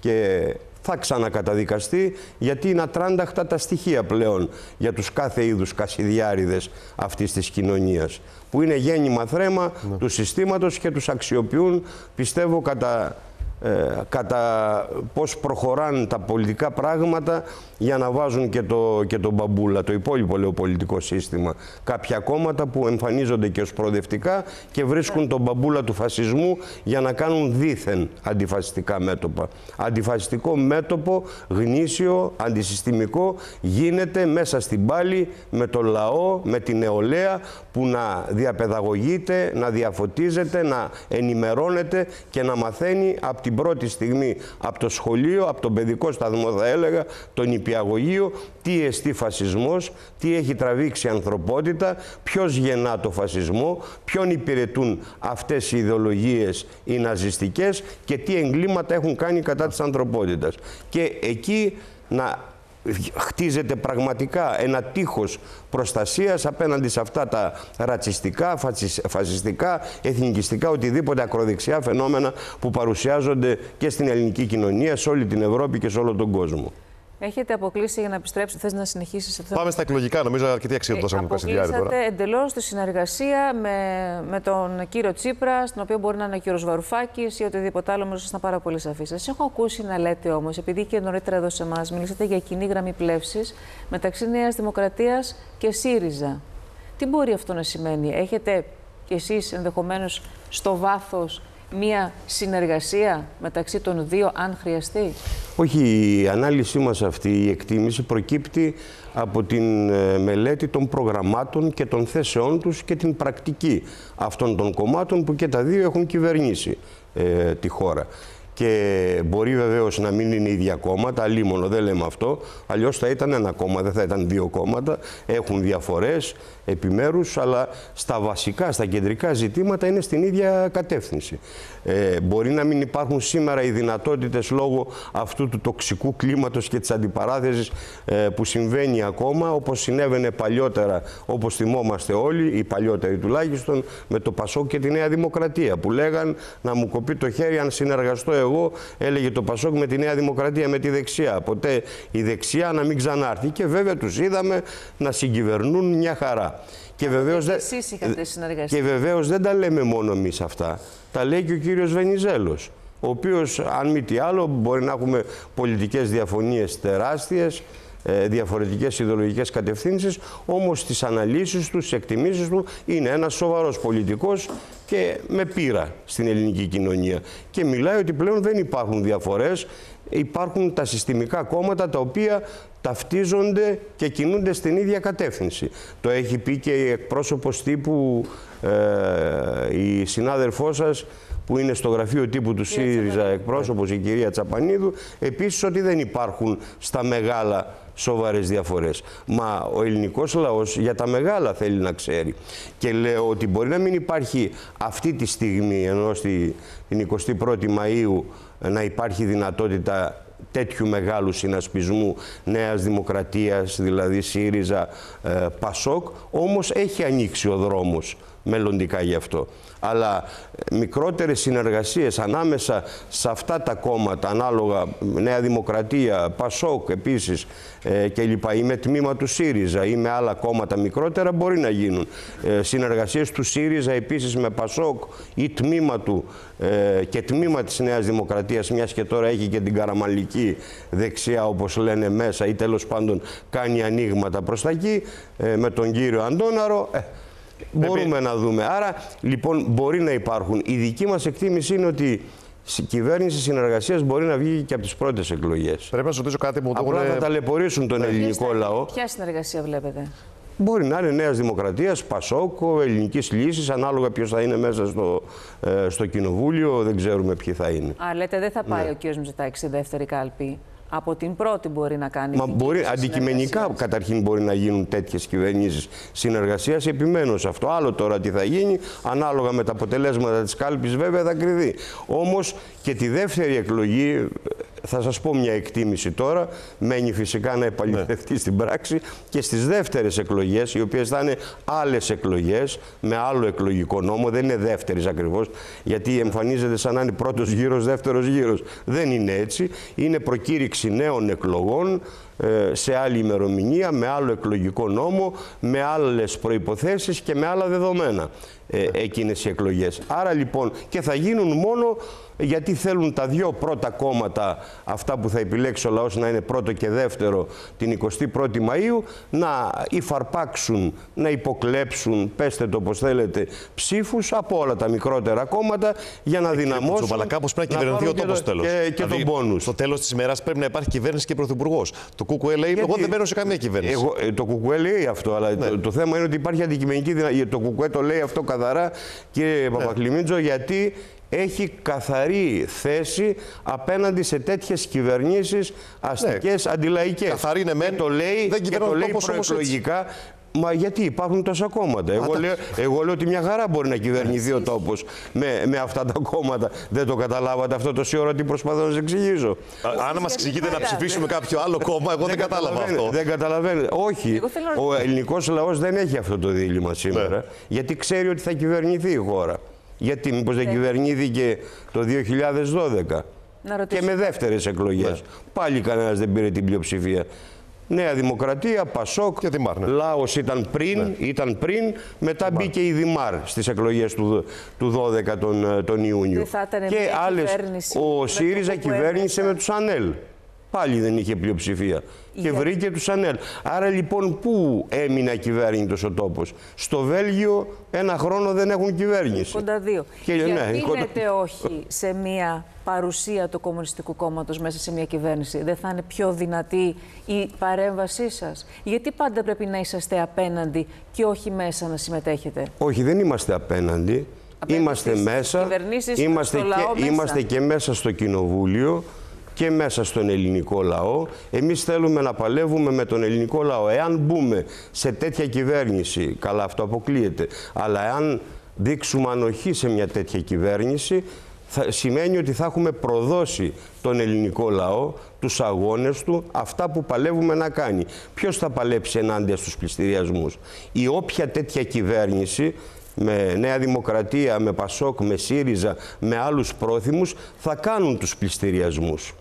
Και θα ξανακαταδικαστεί γιατί είναι ατράνταχτα τα στοιχεία πλέον για τους κάθε είδους κασιδιάριδες αυτής της κοινωνίας που είναι γέννημα θρέμα ναι. του συστήματος και τους αξιοποιούν πιστεύω κατά ε, κατά πώς προχωράνε τα πολιτικά πράγματα για να βάζουν και το, και το μπαμπούλα, το υπόλοιπο λέω πολιτικό σύστημα. Κάποια κόμματα που εμφανίζονται και ως προοδευτικά και βρίσκουν τον μπαμπούλα του φασισμού για να κάνουν δίθεν αντιφασιστικά μέτωπα. Αντιφασιστικό μέτωπο, γνήσιο, αντισυστημικό, γίνεται μέσα στην πάλη με το λαό, με την νεολαία που να διαπαιδαγωγείται, να διαφωτίζεται, να ενημερώνεται και να μαθαίνει από την πρώτη στιγμή από το σχολείο, από τον παιδικό σταθμό θα έλεγα, τον υπηαγωγείο, τι εστί φασισμός, τι έχει τραβήξει η ανθρωπότητα, ποιος γεννά το φασισμό, ποιον υπηρετούν αυτές οι ιδεολογίες οι ναζιστικές και τι εγκλήματα έχουν κάνει κατά της ανθρωπότητας. Και εκεί να χτίζεται πραγματικά ένα τείχος προστασίας απέναντι σε αυτά τα ρατσιστικά, φασιστικά, εθνικιστικά, οτιδήποτε ακροδεξιά φαινόμενα που παρουσιάζονται και στην ελληνική κοινωνία, σε όλη την Ευρώπη και σε όλο τον κόσμο. Έχετε αποκλείσει για να επιστρέψετε. Θες να συνεχίσεις αυτό; Πάμε στα εκλογικά. Νομίζω αρκετή αξία δώσαμε Κασιδιάρη τώρα. Αποκλείσατε εντελώς τη συνεργασία με, με τον κύριο Τσίπρα, στην οποία μπορεί να είναι ο κύριος Βαρουφάκης ή οτιδήποτε άλλο. Όμω ήσασταν πάρα πολύ σαφή. Σας έχω ακούσει να λέτε όμως, επειδή και νωρίτερα εδώ σε εμάς μιλήσατε για κοινή γραμμή πλεύσης μεταξύ Νέας Δημοκρατίας και ΣΥΡΙΖΑ. Τι μπορεί αυτό να σημαίνει, Έχετε κι εσείς ενδεχομένως στο βάθος μία συνεργασία μεταξύ των δύο, αν χρειαστεί; Όχι, η ανάλυση μας αυτή, η εκτίμηση προκύπτει από την ε, μελέτη των προγραμμάτων και των θέσεών τους και την πρακτική αυτών των κομμάτων που και τα δύο έχουν κυβερνήσει. ε, τη χώρα. Και μπορεί βεβαίως να μην είναι ίδια κόμματα, αλλήμωνο δεν λέμε αυτό. Αλλιώς θα ήταν ένα κόμμα, δεν θα ήταν δύο κόμματα. Έχουν διαφορές, επιμέρους, αλλά στα βασικά, στα κεντρικά ζητήματα είναι στην ίδια κατεύθυνση. Ε, μπορεί να μην υπάρχουν σήμερα οι δυνατότητες λόγω αυτού του τοξικού κλίματος και της αντιπαράθεσης ε, που συμβαίνει ακόμα, όπως συνέβαινε παλιότερα, όπως θυμόμαστε όλοι, οι παλιότεροι τουλάχιστον, με το Πασόκ και τη Νέα Δημοκρατία, που λέγαν να μου κοπεί το χέρι αν συνεργαστώ εγώ, έλεγε το Πασόκ με τη Νέα Δημοκρατία, με τη δεξιά. Ποτέ η δεξιά να μην ξανάρθει. Και βέβαια τους είδαμε να συγκυβερνούν μια χαρά. Και βεβαίως, δεν... και βεβαίως δεν τα λέμε μόνο εμείς αυτά. Τα λέει και ο κύριος Βενιζέλος ο οποίος αν μη τι άλλο μπορεί να έχουμε πολιτικές διαφωνίες τεράστιες ε, διαφορετικές ιδεολογικές κατευθύνσεις όμως στις αναλύσεις τους, στις εκτιμήσεις του είναι ένας σοβαρός πολιτικός και με πείρα στην ελληνική κοινωνία και μιλάει ότι πλέον δεν υπάρχουν διαφορές υπάρχουν τα συστημικά κόμματα τα οποία ταυτίζονται και κινούνται στην ίδια κατεύθυνση. Το έχει πει και η εκπρόσωπος τύπου, ε, η συνάδελφός σας, που είναι στο γραφείο τύπου του ΣΥΡΙΖΑ εκπρόσωπος, η κυρία Τσαπανίδου, επίσης ότι δεν υπάρχουν στα μεγάλα σοβαρές διαφορές. Μα ο ελληνικός λαός για τα μεγάλα θέλει να ξέρει. Και λέω ότι μπορεί να μην υπάρχει αυτή τη στιγμή, ενώ στην 21η Μαΐου να υπάρχει δυνατότητα τέτοιου μεγάλου συνασπισμού Νέας Δημοκρατίας, δηλαδή ΣΥΡΙΖΑ, ε, ΠΑΣΟΚ, όμως έχει ανοίξει ο δρόμος μελλοντικά γι' αυτό. Αλλά ε, μικρότερες συνεργασίες ανάμεσα σε αυτά τα κόμματα, ανάλογα Νέα Δημοκρατία, Πασόκ επίσης ε, και λοιπά, ή με τμήμα του ΣΥΡΙΖΑ ή με άλλα κόμματα μικρότερα μπορεί να γίνουν. Ε, συνεργασίες του ΣΥΡΙΖΑ επίσης με Πασόκ ή τμήμα του ε, και τμήμα της Νέας Δημοκρατίας, μιας και τώρα έχει και την καραμαλική δεξιά όπως λένε μέσα ή τέλος πάντων κάνει ανοίγματα προς τα εκεί, ε, με τον κύριο Αντώναρο, Μπορούμε να δούμε. Άρα, λοιπόν, μπορεί να υπάρχουν. Η δική μας εκτίμηση είναι ότι η κυβέρνηση συνεργασίας μπορεί να βγει και από τις πρώτες εκλογές. Πρέπει να σου ρωτήσω κάτι που το Απλά θα ταλαιπωρήσουν τον ελληνικό λαό. Ποια συνεργασία βλέπετε; Μπορεί να είναι Νέας Δημοκρατίας, Πασόκο, Ελληνικής Λύσης, ανάλογα ποιος θα είναι μέσα στο, ε, στο κοινοβούλιο. Δεν ξέρουμε ποιοι θα είναι. Α, λέτε δεν θα πάει ναι. ο κ. Μητσοτάκης σε δεύτερη κάλπη από την πρώτη μπορεί να κάνει. Μα μπορεί, αντικειμενικά καταρχήν μπορεί να γίνουν τέτοιες κυβερνήσεις συνεργασίας. Επιμένως σε αυτό. Άλλο τώρα τι θα γίνει, ανάλογα με τα αποτελέσματα της κάλπης, βέβαια θα κρυθεί. Όμως και τη δεύτερη εκλογή θα σας πω μια εκτίμηση τώρα, μένει φυσικά να επαληθευτεί ναι. στην πράξη και στις δεύτερες εκλογές, οι οποίες θα είναι άλλες εκλογές, με άλλο εκλογικό νόμο, δεν είναι δεύτερης ακριβώς, γιατί εμφανίζεται σαν να είναι πρώτος γύρος, δεύτερος γύρος. Δεν είναι έτσι, είναι προκήρυξη νέων εκλογών, ε, σε άλλη ημερομηνία, με άλλο εκλογικό νόμο, με άλλες προϋποθέσεις και με άλλα δεδομένα ε, εκείνες οι εκλογές. Άρα λοιπόν και θα γίνουν μόνο γιατί θέλουν τα δύο πρώτα κόμματα, αυτά που θα επιλέξει ο λαός να είναι πρώτο και δεύτερο την 21η Μαΐου, να υφαρπάξουν, να υποκλέψουν, πέστε το όπως θέλετε, ψήφους από όλα τα μικρότερα κόμματα για να δυναμώσουν. Αλλά κάπως πρέπει να κυβερνηθεί ο τόπο τέλος. Και, και δηλαδή, τον πόνους. Στο τέλος της ημέρας πρέπει να υπάρχει κυβέρνηση και πρωθυπουργός. Το ΚΚΕ λέει: Εγώ δεν μπαίνω σε καμία κυβέρνηση. Εγώ, ε, το ΚΚΕ λέει αυτό, αλλά ναι. το, το, θέμα είναι ότι υπάρχει αντικειμενική δυνατότητα. Το ΚΚΕ το λέει αυτό καθαρά, κύριε ναι. Παπακλημίντζο, γιατί έχει καθαρή θέση απέναντι σε τέτοιες κυβερνήσεις αστικές, ναι. αντιλαϊκές. Καθαρή είναι μεν, το λέει, δεν και το λέει προεκλογικά. Μα γιατί υπάρχουν τόσα κόμματα. Εγώ, λέω, εγώ λέω ότι μια χαρά μπορεί να κυβερνηθεί ο τόπος με, με αυτά τα κόμματα. Δεν το καταλάβατε αυτό τόση ώρα τι προσπαθώ να σας εξηγήσω. Αν μας εξηγείτε να ψηφίσουμε κάποιο άλλο κόμμα, εγώ δεν, κατάλαβα αυτό. Δεν καταλαβαίνετε. Όχι. Ο ελληνικός λαός δεν έχει αυτό το δίλημα σήμερα. Ναι. Γιατί ξέρει ότι θα κυβερνηθεί η χώρα. Γιατί μήπως δεν ναι. κυβερνήθηκε το 2012 και με δεύτερες εκλογές. Ναι. Πάλι κανένας δεν πήρε την πλειοψηφία. Νέα Δημοκρατία, Πασόκ, και Δημάρ, ναι. Λάος ήταν πριν, ναι. ήταν πριν μετά Δημάρ. μπήκε η Δημάρ στις εκλογές του, του 12 τον, τον Ιούνιο. και άλλες, ο ΣΥΡΙΖΑ κυβέρνησε με τους ΑΝΕΛ. Πάλι δεν είχε πλειοψηφία. Και βρήκε τους ΑΝΕΛ. Άρα λοιπόν πού έμεινε ακυβέρνητο ο τόπος; Στο Βέλγιο ένα χρόνο δεν έχουν κυβέρνηση. Κοντά δύο. Και, Γιατί ναι, λέτε όχι σε μια παρουσία του Κομμουνιστικού Κόμματος μέσα σε μια κυβέρνηση; Δεν θα είναι πιο δυνατή η παρέμβασή σας; Γιατί πάντα πρέπει να είσαστε απέναντι και όχι μέσα να συμμετέχετε; Όχι, δεν είμαστε απέναντι. Είμαστε μέσα, είμαστε και, μέσα. είμαστε και μέσα στο κοινοβούλιο και μέσα στον ελληνικό λαό. Εμείς θέλουμε να παλεύουμε με τον ελληνικό λαό. Εάν μπούμε σε τέτοια κυβέρνηση, καλά αυτό αποκλείεται, αλλά εάν δείξουμε ανοχή σε μια τέτοια κυβέρνηση, θα, σημαίνει ότι θα έχουμε προδώσει τον ελληνικό λαό, τους αγώνες του, αυτά που παλεύουμε να κάνει. Ποιος θα παλέψει ενάντια στους πληστηριασμούς; Η όποια τέτοια κυβέρνηση με Νέα Δημοκρατία, με Πασόκ, με ΣΥΡΙΖΑ, με άλλους πρόθυμους, θα κάνουν τους πληστηριασμούς.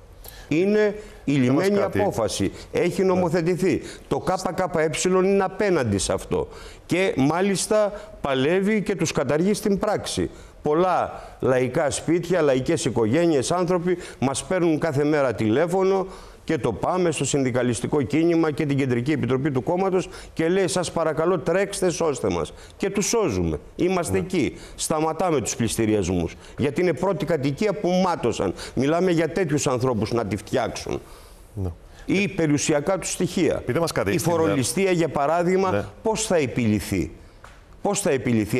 Είναι η λιμένη απόφαση. Έχει νομοθετηθεί. Το ΚΚΕ είναι απέναντι σε αυτό. Και μάλιστα παλεύει και τους καταργεί στην πράξη. Πολλά λαϊκά σπίτια, λαϊκές οικογένειες, άνθρωποι μας παίρνουν κάθε μέρα τηλέφωνο και το πάμε στο συνδικαλιστικό κίνημα και την Κεντρική Επιτροπή του κόμματος και λέει: Σας παρακαλώ, τρέξτε, σώστε μας. Και τους σώζουμε. Είμαστε ναι. εκεί. Σταματάμε τους πληστηριασμούς. Γιατί είναι πρώτη κατοικία που μάτωσαν. Μιλάμε για τέτοιους ανθρώπους να τη φτιάξουν. Ναι. Ή περιουσιακά τους στοιχεία. Η φορολιστία, για παράδειγμα, ναι. πώς θα επιληθεί. Πώς θα επιληθεί;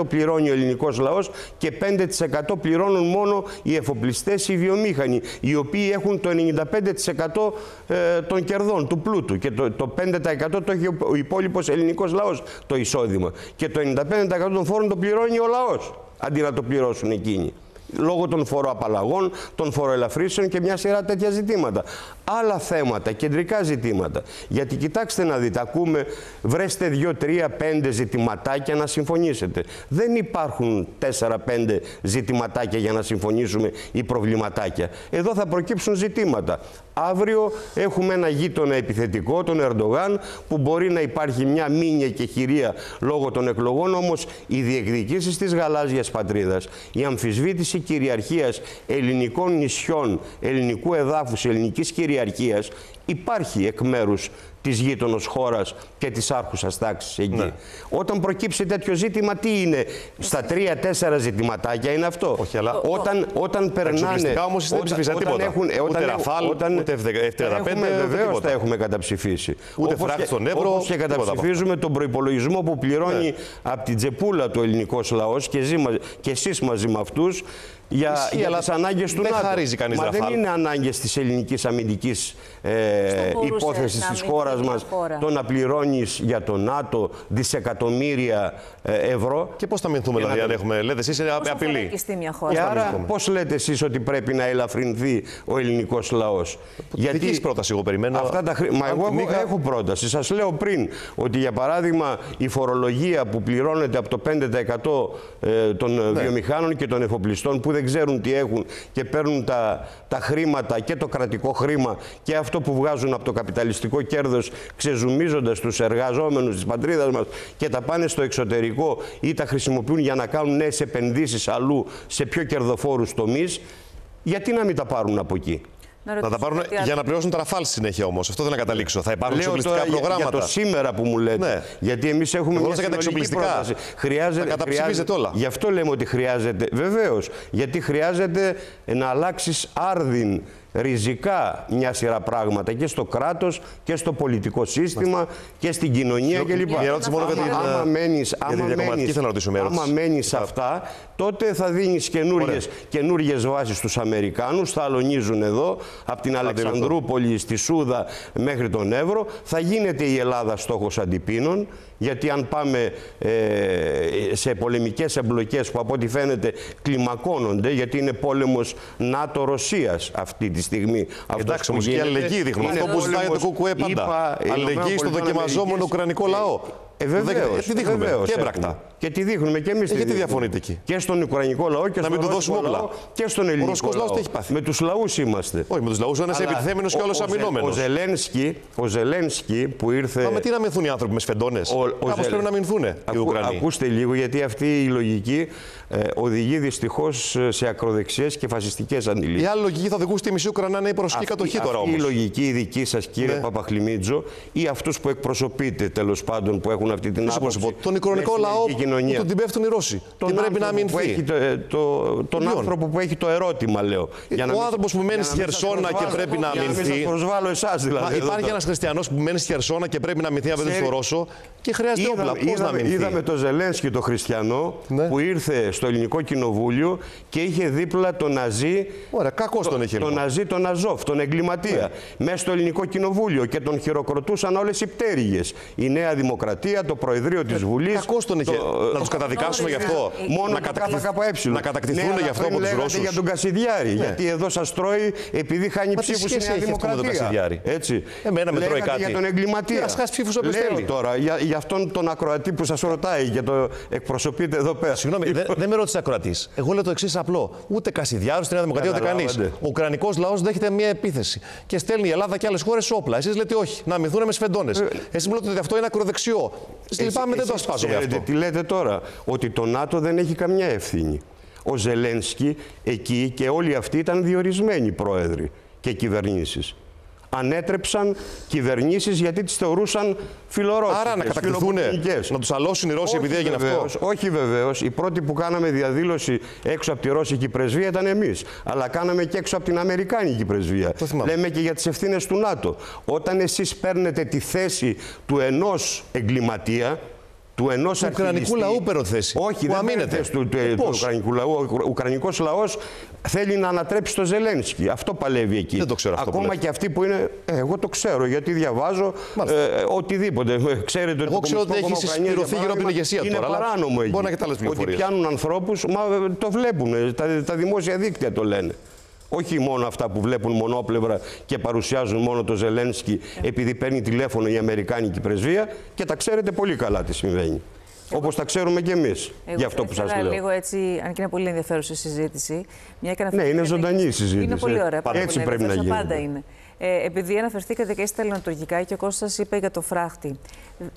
95% πληρώνει ο ελληνικός λαός και 5% πληρώνουν μόνο οι εφοπλιστές, οι βιομήχανοι, οι οποίοι έχουν το 95% ε, των κερδών, του πλούτου. Και το, το 5% το έχει ο υπόλοιπος ελληνικός λαός το εισόδημα. Και το 95% των φόρων το πληρώνει ο λαός, αντί να το πληρώσουν εκείνοι λόγω των φοροαπαλλαγών, των φοροελαφρύσεων και μια σειρά τέτοια ζητήματα. Άλλα θέματα, κεντρικά ζητήματα. Γιατί κοιτάξτε να δείτε, ακούμε βρέστε δύο, τρία, πέντε ζητηματάκια να συμφωνήσετε. Δεν υπάρχουν τέσσερα-πέντε ζητηματάκια για να συμφωνήσουμε ή προβληματάκια. Εδώ θα προκύψουν ζητήματα. Αύριο έχουμε ένα γείτονα επιθετικό, τον Ερντογάν, που μπορεί να υπάρχει μια μήνυα και χειρία λόγω των εκλογών, όμως οι διεκδικήσεις της γαλάζιας πατρίδας, η αμφισβήτηση κυριαρχίας ελληνικών νησιών, ελληνικού εδάφους, ελληνικής κυριαρχίας υπάρχει εκ μέρους της γείτονος χώρας και της άρχουσας τάξης εκεί. Ναι. Όταν προκύψει τέτοιο ζήτημα, τι είναι, στα τρία-τέσσερα ζητηματάκια είναι αυτό. Όχι, αλλά όταν, όταν περνάνε... όμως δεν ψηφίσαν τίποτα. Έχουν, ούτε όταν, Ραφάλ, όταν, ούτε F-35, Βεβαίως τα έχουμε καταψηφίσει. Ούτε φράχτη στον Εύρο, Όπως και καταψηφίζουμε τον προϋπολογισμό που πληρώνει ναι. από την τσεπούλα του ελληνικός λαός και, και εσείς μαζί με αυτούς για, Ισχύει, για τις ανάγκες του δεν ΝΑΤΟ. Χαρίζει κανείς Μα δεν είναι ανάγκες της ελληνικής αμυντικής ε, υπόθεσης της χώρας μας το να πληρώνεις για το ΝΑΤΟ δισεκατομμύρια ε, ευρώ. Και πώς θα μηνθούμε δηλαδή, αν έχουμε, λέτε εσείς, είναι απειλή. Μια χώρα. Και άρα, πώς λέτε εσείς ότι πρέπει να ελαφρυνθεί ο ελληνικός λαός; Γιατί έχεις πρόταση, εγώ περιμένω. Αυτά τα Μα εγώ έχω, έχω πρόταση. Σας λέω πριν ότι για παράδειγμα η φορολογία που πληρώνεται από το 5% ε, των ναι. βιομηχάνων και των εφοπλιστών που δεν δεν ξέρουν τι έχουν και παίρνουν τα, τα χρήματα και το κρατικό χρήμα και αυτό που βγάζουν από το καπιταλιστικό κέρδος ξεζουμίζοντας τους εργαζόμενους της πατρίδας μας και τα πάνε στο εξωτερικό ή τα χρησιμοποιούν για να κάνουν νέες επενδύσεις αλλού σε πιο κερδοφόρους τομείς, γιατί να μην τα πάρουν από εκεί; Να θα τα πάρουν για να πληρώσουν τα ραφάλ συνέχεια όμως. Αυτό δεν να καταλήξω. Θα υπάρχουν εξοπλιστικά προγράμματα. Για, το σήμερα που μου λέτε. Ναι. Γιατί εμείς έχουμε Εγώ μια συνολική πρόταση. Χρειάζεται, χρειάζεται όλα. Γι' αυτό λέμε ότι χρειάζεται. Βεβαίως. Γιατί χρειάζεται να αλλάξεις άρδιν ριζικά μια σειρά πράγματα και στο κράτος και στο πολιτικό σύστημα και στην κοινωνία κλπ. Μια ερώτηση μόνο για την άμα μένεις, άμα μένεις, αυτά, τότε θα δίνεις καινούριες, καινούριες βάσεις στους Αμερικάνους, θα αλωνίζουν εδώ, από την Αλεξανδρούπολη στη Σούδα μέχρι τον Εύρο, θα γίνεται η Ελλάδα στόχος αντιπίνων, γιατί αν πάμε ε, σε πολεμικές εμπλοκές που από ό,τι φαίνεται κλιμακώνονται, γιατί είναι πόλεμος ΝΑΤΟ-Ρωσίας αυτή τη στιγμή. Εντάξει, όμως και αλληλεγγύη δείχνουμε. Αυτό που ζητάει το ΚΚΕ πάντα. Αλληλεγγύη στο δοκιμαζόμενο ουκρανικό λαό. Ε, βεβαίως. Τι δείχνουμε. Και έμπρακτα. Και τι δείχνουμε και εμείς. Γιατί διαφωνείτε εκεί. Και στον Ουκρανικό λαό και στον Ρωσικό λαό και στον ελληνικό. Ο Ρωσικό λαός τι έχει πάθει; Με τους λαούς είμαστε. Όχι, με τους λαούς ένας επιθέμενος και άλλος αμυνόμενος. Ο Ζελένσκι, ο Ζελένσκι που ήρθε. Μα με τι να μηνθούν οι άνθρωποι με σφεντώνε. Κάπως πρέπει να μηνθούν οι Ουκρανοί. Ακούστε λίγο γιατί αυτή η λογική ε, οδηγεί δυστυχώς σε ακροδεξιές και φασιστικές αντιλήψει. Η άλλη λογική θα οδηγούσε τη μισή Ουκρανία να είναι προσοχή κατοχή τώρα όμω. Η λογική η δική σας, κύριε ναι. Παπαχλημίτζο, ή αυτούς που εκπροσωπείτε τέλος πάντων που έχουν αυτή την Τι σου πω, άποψη. σου πω, τον οικονομικό μέσα στην λαό ελληνική που κοινωνία. τον την πέφτουν οι Ρώσοι. Τον και πρέπει να άνθρωπο που αμυνθεί. έχει το, ε, το, τον Ποιον; άνθρωπο που έχει το ερώτημα, λέω. Για να Ο μην- άνθρωπος που μένει για στη να μην σας Χερσόνα και προσβάλλω. πρέπει να Για μην αμυνθεί. σας προσβάλλω εσάς δηλαδή. Μα εδώ υπάρχει τώρα. ένας χριστιανός που μένει στη Χερσόνα και πρέπει να αμυνθεί απέναντι Ξέρει- στο Ρώσο και χρειάζεται όπλα. Είδαμε, Πώς να είδαμε, αμυνθεί. είδαμε τον Ζελένσκι, το χριστιανό, Ναι. που ήρθε στο ελληνικό κοινοβούλιο και είχε δίπλα τον Ναζί. Ωραία, κακός τον είχε Τον λοιπόν. Ναζί, τον Αζόφ, τον εγκληματία. Μέσα στο ελληνικό κοινοβούλιο και τον χειροκροτούσαν όλες οι πτέρυγες. Η Νέα Δημοκρατία, το Προεδρείο της Βουλής. Κακός τον είχε. Να τους καταδικάσουμε γι' αυτό. Μόνο να, το κατακτηθ- ΚΚΕ. να κατακτηθούν ναι, γι' αυτό από τους Ρώσους. για τον Κασιδιάρη. Γιατί εδώ σας τρώει επειδή χάνει Μα τι ψήφους η σχέση Νέα έχει αυτό με τον Δημοκρατία. Κασιδιάρη; Έτσι. Εμένα με τρώει Λέγατε κάτι. για τον εγκληματία. Ας χάσει ψήφους όποιος Λέω θέλει. τώρα για, για αυτόν τον ακροατή που σας ρωτάει και το εκπροσωπείτε εδώ πέρα. Συγγνώμη, δεν δεν με ρώτησε ακροατής. Εγώ λέω το εξής απλό. Ούτε Κασιδιάρου στη Νέα Δημοκρατία, ούτε κανείς. Καταλάβατε. Ο Ουκρανικός λαός δέχεται μια επίθεση και στέλνει η Ελλάδα και άλλες χώρες όπλα. Εσείς λέτε όχι, να αμυνθούν με σφεντώνες. Εσείς μου λέτε ότι αυτό είναι ακροδεξιό. Εσείς λυπάμαι, δεν το Εσείς ασπάζομαι ξέρετε αυτό. Τι λέτε τώρα, ότι το ΝΑΤΟ δεν έχει καμιά ευθύνη. Ο Ζελένσκι εκεί και όλοι αυτοί ήταν διορισμένοι πρόεδροι και κυβερνήσεις. Ανέτρεψαν κυβερνήσεις γιατί τις θεωρούσαν φιλορώσικες, Άρα να κατακτηθούν, φιλοπουtinικές. να τους αλώσουν οι Ρώσοι επειδή έγινε βεβαίως, αυτό; Όχι βεβαίως. Οι πρώτοι που κάναμε διαδήλωση έξω από τη Ρώσικη πρεσβεία ήταν εμείς. Αλλά κάναμε και έξω από την Αμερικάνικη πρεσβεία. Το θυμάμαι. Λέμε και για τις ευθύνες του ΝΑΤΟ. Όταν εσείς παίρνετε τη θέση του ενός εγκληματία, του ενός Του Ουκρανικού λαού παίρνω θέση, Όχι, που δεν αμήνεται. παίρνετε του, του, Ε, του πώς; Ουκρανικού λαού. Ο Ουκρανικός λαός θέλει να ανατρέψει το Ζελένσκι. Αυτό παλεύει εκεί. Δεν το ξέρω αυτό που Ακόμα λέτε. και αυτοί που είναι. Ε, εγώ το ξέρω γιατί διαβάζω Μάλιστα. ε, οτιδήποτε. Ε, Ξέρετε Εγώ το ξέρω ότι Κομμουνιστικό έχει Κόμμα Ουκρανίας, συσπηρωθεί για γύρω από την παράδειγμα, ηγεσία είναι τώρα, αλλά παράνομο εκεί. μπορεί να έχετε άλλες Ότι πληροφορίες. πιάνουν ανθρώπους, μα ε, το βλέπουν. Τα, τα δημόσια δίκτυα το λένε. Όχι μόνο αυτά που βλέπουν μονόπλευρα και παρουσιάζουν μόνο το Ζελένσκι επειδή παίρνει τηλέφωνο η Αμερικάνικη πρεσβεία και τα ξέρετε πολύ καλά τι συμβαίνει. Όπως τα ξέρουμε κι εμείς Εγώ για αυτό θα που σας ήθελα λέω. λίγο έτσι, αν και είναι πολύ ενδιαφέρουσα η συζήτηση. Μια και Ναι, είναι αναφερθήκατε- ζωντανή η συζήτηση. Είναι πολύ ωραία. πάρα Έτσι πολύ πρέπει να ενδιαφέρουσα, γίνεται. Πάντα είναι. Ε, επειδή αναφερθήκατε και στα ελληνοτουρκικά και ο Κώστας είπε για το φράχτη.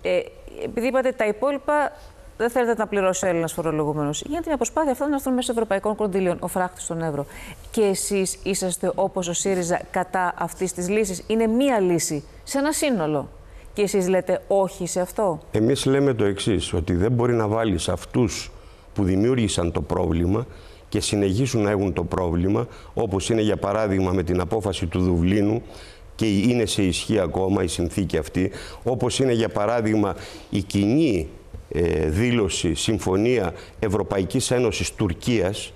Ε, επειδή είπατε τα υπόλοιπα δεν θέλετε να πληρώσει ο Έλληνας φορολογούμενος. Γίνεται μια προσπάθεια αυτά να έρθουν μέσω ευρωπαϊκών κονδύλιων, ο φράχτης στον ευρώ. Και εσείς είσαστε όπως ο ΣΥΡΙΖΑ κατά αυτής της λύσης. Είναι μία λύση σε ένα σύνολο. Και εσείς λέτε όχι σε αυτό. Εμείς λέμε το εξής, ότι δεν μπορεί να βάλεις αυτούς που δημιούργησαν το πρόβλημα και συνεχίσουν να έχουν το πρόβλημα, όπως είναι για παράδειγμα με την απόφαση του Δουβλίνου και είναι σε ισχύ ακόμα η συνθήκη αυτή, όπως είναι για παράδειγμα η κοινή ε, δήλωση, συμφωνία Ευρωπαϊκής Ένωσης Τουρκίας,